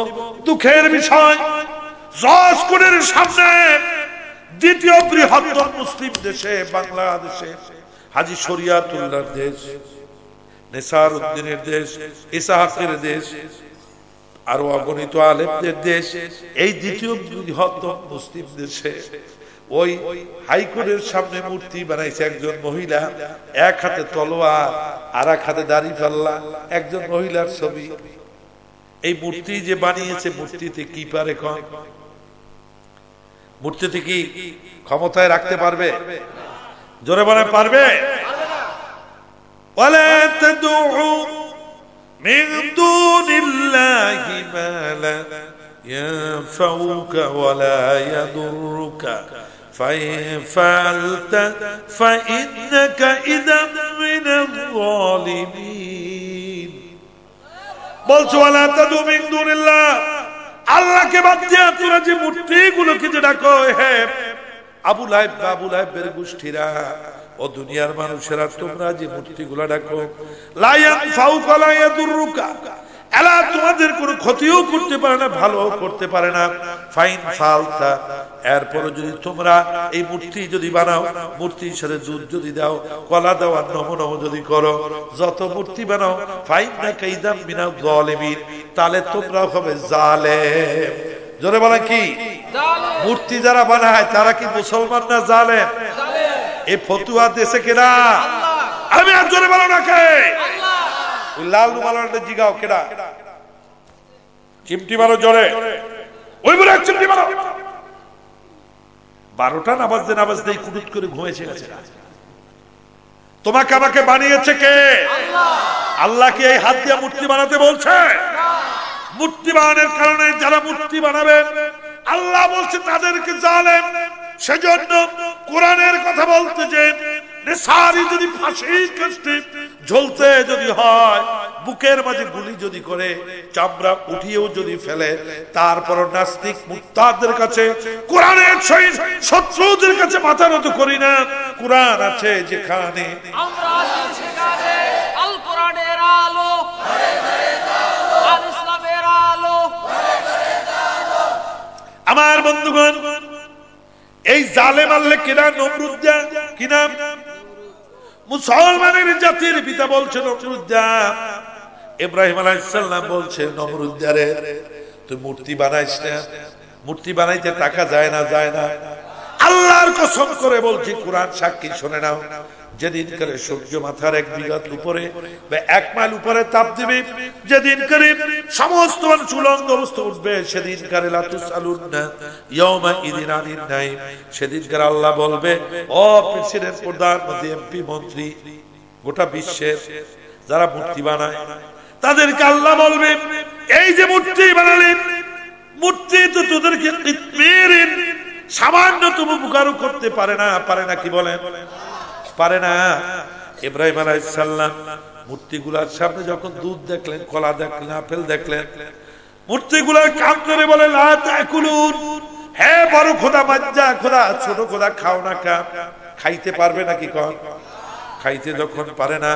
দুঃখের বিষয়, জজ কোর্টের সামনে দ্বিতীয় বৃহত্তম মুসলিম দেশে, বাংলাদেশে হাজি শরিয়াতুল্লাহর দেশ। নেসার উদ্দিনের দেশ, ইসাহাকের দেশ, আরও অগণিত আলেমদের দেশ, এই দ্বিতীয় বৃহত্তম মুসলিম দেশে ওই হাইকোর্টের সামনে মূর্তি বানাইছে একজন মহিলা, এক হাতে তলোয়ার, আর এক হাতে দাড়ি পাল্লা, একজন মহিলার ছবি। এই মূর্তি যে বানিয়েছে, মূর্তিতে কি পারে কন? মূর্তিতে কি ক্ষমতায় রাখতে পারবে? জোরে বলে পারবে? ولا تدعوا من دون الله ما لا ينفعك ولا يضرك فإن فعلت فإنك إذا من الظالمين বলছো ওয়ালা তাদু মিন দুনিল্লাহ আল্লাহকে বাদ দিয়া তোরা যে মূর্তিগুলোকে যে ডাকো হে আবু লাইব আবু লাইবের গোষ্ঠীরা ও দুনিয়ার মানুষেরা তোমরা যে মূর্তিগুলা ডাকো লায়ান ফাউকা লায়াদুররুকা এলা তোমাদের কোনো ক্ষতিও করতে পারে না ভালো করতে পারে না। ফাইন ফালতা। এরপরে যদি তোমরা এই মূর্তি যদি বানাও মূর্তির সাথে দুধ যদি দাও কলা দাও আর নম নম যদি করো যত মূর্তি বানাও ফাইন না কাইদাম বিনা জালিমিন তাহলে তোমরা হবে জালেম। জোরে বলে কি? মূর্তি যারা বানায় তারা কি মুসলমান না জালেম। এই ফতুয়া দেশে কেনা আমি আর জোরে বলো না কে? ওই লাল রুমালাটা জিগাও, কেডা? চিমটি মারো জোরে। ওই বলে চিমটি মারো। বারোটা নামাজ দিয়ে নামাজ দিয়ে কুটুত করে ঘুমিয়েছে গেছে। তোমাকে আমাকে বানিয়েছে কে? আল্লাহ। কি এই হাত দিয়ে মূর্তি বানাতে বলছে। মূর্তি বানানোর কারণে যারা মূর্তি বানাবে আল্লাহ বলছে তাদেরকে জালেম সেজন্য কোরআনের কথা বলতে যে নেশারি যদি ফাঁসি কাস্টে ঝলতে যদি হয়, বুকের মাঝে গুলি যদি করে, চামড়া উঠিয়েও যদি ফেলে, তারপর নাস্তিক মুক্তাদের কাছে, কোরআনের সহিত শত্রুদের কাছে মাথা নত করি না। কোরআন আছে যেখানে আমরা আছি সেখানে আল কোরআনের আলো আল ইসলামের আলো আমার বন্ধুগণ, এই জালেম আল্লাহ কিনা নমরুদ্দা কিনা মুসলমানের জাতির পিতা বলছে নমরুদ্দা ইব্রাহিম আলাইসাল্লাম বলছে নমরুদ্দারে তুই মূর্তি বানাইস না? মূর্তি বানাইতে টাকা যায় না যায় না? আল্লাহর কসম করে বলছি, কোরআন সাক্ষী শুনে নাও। যেদিন করে সূর্য মাথার এক বিঘাত উপরে বা এক মাইল উপরে তাপ দিবে, যেদিন করে সমস্ত মানুষ উলঙ্গ অবস্থা উঠবে, সেদিন কারে লাতুস আলুন না ইয়মা ইদিন নাই সেদিন কারে আল্লাহ বলবে, ও প্রেসিডেন্ট প্রধানমন্ত্রী এমপি মন্ত্রী, গোটা বিশ্বের যারা মূর্তি বানায়, তাদেরকে আল্লাহ বলবে, এই যে মূর্তি বানালেন, মূর্তি তো তোদেরকে ইতমিরিন সামান্য তুমি উপকারও করতে পারে না পারে না কি বলেন? পারে না। ইব্রাহিম আলাইসাল্লাম মূর্তিগুলার সামনে যখন দুধ দেখলেন, কলা দেখলেন, আপেল দেখলেন, মূর্তিগুলার কাম করে বলে হে বড় খোদা মাজ্জা খোদা, ছোট খোদা, খাও না কা। খাইতে পারবে নাকি কন? খাইতে যখন পারে না,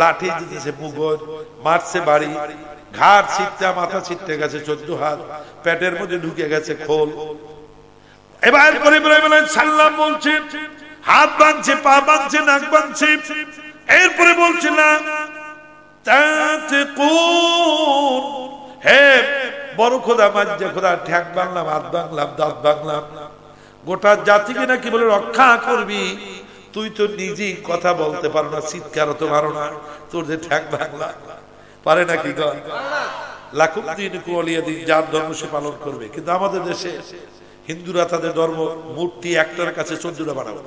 লাঠি দিতেছে মুগর মারছে বাড়ি ঘাট ছিটটা মাথা ছিটতে গেছে চোদ্দ হাত, পেটের মধ্যে ঢুকে গেছে খোল। এবার পরে ইব্রাহিম আলাইহিস সালাম বলছেন হাত বাঁধছে, পা বাঁধছে, নাক বাঁধছে। এরপরে বলছে, না হে বড় খোদা মাঝে খোদা, ঠ্যাক বাংলাম হাত বাংলাম দাঁত বাংলাম গোটা জাতিকে নাকি বলে, রক্ষা করবি। তুই তো নিজেই কথা বলতে পারো না, চিৎকার তো মারো না। তোর যে ঠ্যাক বাংলা, পারে নাকি লাখুক দিন কুয়ালিয়া দিন, যার ধর্ম সে পালন করবে। কিন্তু আমাদের দেশে হিন্দুরা তাদের ধর্ম, মূর্তি একটার কাছে চোদ্দটা বানাবো।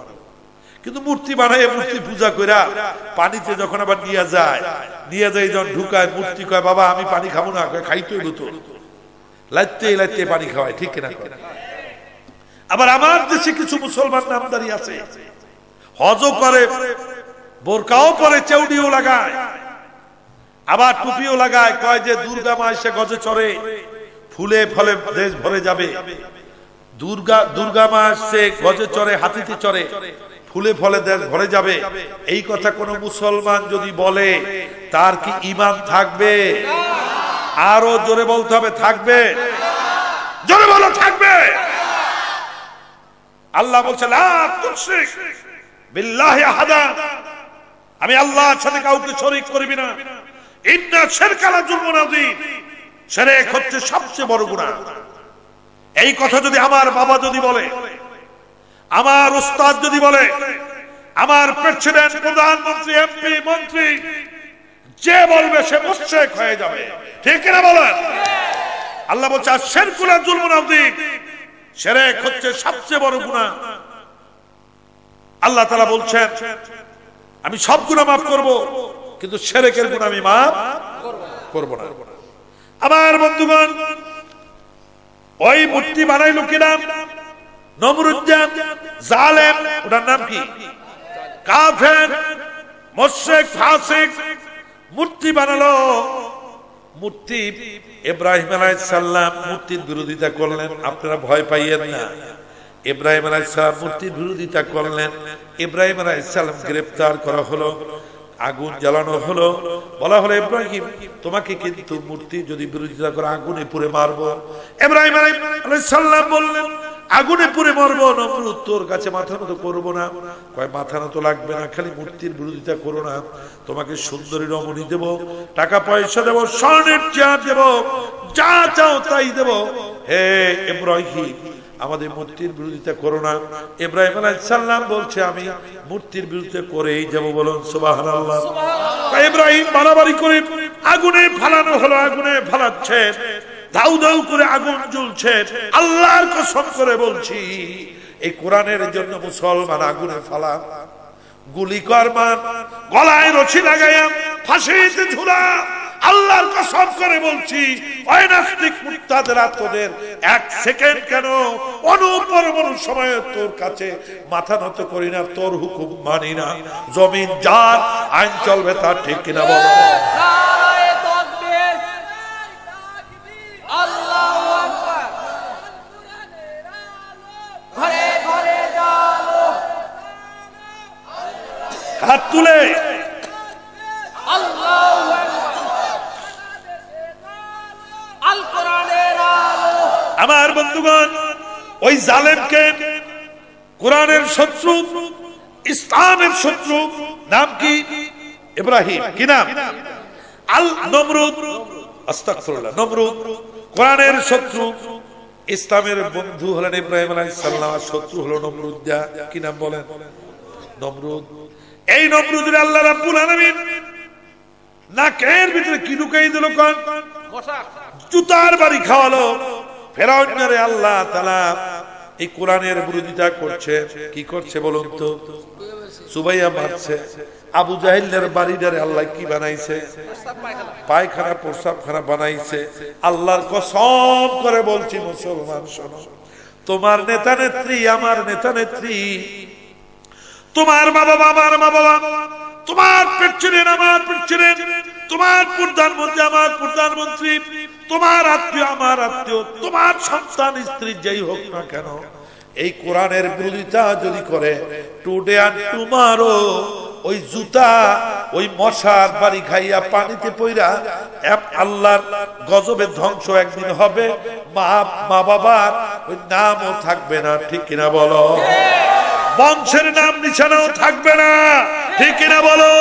কিন্তু মূর্তি বানায় মূর্তি পূজা কইরা পানিতে যখন আবার নিয়ে যায় নিয়ে যায় যখন ঢুকায়, মূর্তি কয়, বাবা, আমি পানি খাব না। খাইতেই তো। লাইতে লাইতে পানি খাওয়ায়, ঠিক না কয়? আবার আমার দেশে কিছু মুসলমান নামদারি আছে। হজও করে, বোরকাও পরে, চেউডিও লাগায়। আবার টুপিও লাগায়, কয় যে, দুর্গা মা এসে গজে চড়ে, ফুলে ফলে দেশ ভরে যাবে। দুর্গা দুর্গা মা আসছে গজে চড়ে, হাতিতে চড়ে। ফুলে ফলে ভরে যাবে। এই কথা কোন মুসলমান যদি বলে, তার কি ইমান থাকবে? আরও জোরে বলতে হবে, থাকবে। জোরে বলো, থাকবে। আল্লাহ বলছে আমি আল্লাহর সাথে কাউকে শরিক করবি না। ইন্না শিরকালা জুলমুন আযীম। শিরক হচ্ছে সবচেয়ে বড় গুণা এই কথা যদি আমার বাবা যদি বলে আমার উস্তাদ যদি বলে, আমার প্রেসিডেন্ট, প্রধানমন্ত্রী, এমপি, মন্ত্রী, যে বলবে সে মুশরিক হয়ে যাবে। ঠিক না বলেন? আল্লাহ বলছে শিরকুলা জুলমুন আযীম শিরক হচ্ছে সবচেয়ে বড় গুনাহ। আল্লাহ তাআলা বলছেন, আমি সব গুনাহ মাফ করব, কিন্তু শিরকের গুনাহ আমি মাফ করব না। আমার বন্ধুগণ, ওই মূর্তি বানাইলো কিনা নমরুদ্দান জালেম ওটার নাম কি? কাফের, মোশেক, ফাসিক, মূর্তি বানালো। মূর্তি ইব্রাহিম আলাইহিস সালাম মূর্তির বিরোধিতা করলেন, আপনারা ভয় পাইয়েন না। ইব্রাহিম আলাইহিস সালাম মূর্তির বিরোধিতা করলেন, ইব্রাহিম আলাইহিস সালাম গ্রেফতার করা হলো। আগুন জ্বালানো হলো। বলা হলো, ইব্রাহিম, তোমাকে কিন্তু মূর্তি যদি বিরোধিতা করে আগুনে পুড়ে মারবো। ইব্রাহিম সালাম বললেন, আগুনে পুড়ে মরবো নমরুদ তোর কাছে মাথা নত করব না। কয়, মাথা নত লাগবে না, খালি মূর্তির বিরোধিতা করো না। তোমাকে সুন্দরী রমণী দেব, টাকা পয়সা দেব, স্বর্ণের চেয়ার দেব, যা চাও তাই দেব। হে ইব্রাহিম আমাদের মূর্তির বিরোধিতা করো না। ইব্রাহিম আলাইসাল্লাম বলছে আমি মূর্তির বিরুদ্ধে করেই যাব বলুন সুবহানাল্লাহ। ইব্রাহিম বাড়াবাড়ি করে আগুনে ফালানো হলো আগুনে ফালাচ্ছে। দাউ দাউ করে আগুন জ্বলছে। আল্লাহর কসম করে বলছি এই কোরআনের জন্য মুসলমান আগুনে ফালা গুলি কর মান গলায় রশি লাগাইয়া ফাঁসিতে ঝুলা আল্লাহর কসম করে বলছি, অনাস্তিক মুক্তাদেরা তোদের এক সেকেন্ড কেন? অনুপরমাণু সময় তোর কাছে মাথা নত করি না, তোর হুকুম মানি না। জমিন যার, আইন চলবে তার ঠিক কিনা বলো? হাত তুলে। আল্লাহু আমার বন্ধুগণ ওই জালেমকে কোরআনের শত্রু ইসলামের শত্রু নাম কি? ইব্রাহিম। কি নাম? আল নমরুদ নমরুদ কোরআনের শত্রু। ইসলামের বন্ধু হলেন ইব্রাহিম আলাইহিস সালাম আর শত্রু হলো নমরুদ যা কি নাম বলেন? নমরুদ। এই নমরুদের আল্লাহ রাব্বুল আলামিন নাকের ভিতরে কি ঢুকাই দিল কোন? মশা। জুতার বাড়ি খাওয়ালো। ফেরাউন্নারে আল্লাহ তালা এই কোরআনের বিরোধিতা করছে। কি করছে বলুন তো? সুবাইয়া মারছে। আবু জাহিলের বাড়িটারে আল্লাহ কি বানাইছে? পায়খানা প্রস্রাবখানা বানাইছে। আল্লাহর কসম করে বলছি মুসলমান শোনো, তোমার নেতা নেত্রী, আমার নেতা নেত্রী, তোমার মা বাবা আমার মা বাবা তোমার প্রেসিডেন্ট আমার প্রেসিডেন্ট তোমার প্রধানমন্ত্রী, আমার প্রধানমন্ত্রী। তোমার আত্মীয়, আমার আত্মীয়। তোমার সন্তান, স্ত্রী, যেই হোক না কেন। এই কোরআনের বিরোধিতা যদি করে টুডে আর টুমারো ওই জুতা, ওই মশার বাড়ি খাইয়া পানিতে পইরা আল্লাহর গজবে ধ্বংস একদিন হবে। মা মা বাবার ওই নামও থাকবে না, ঠিক কিনা বলো? বংশের নাম নিশানাও থাকবে না। ঠিক কিনা বলো?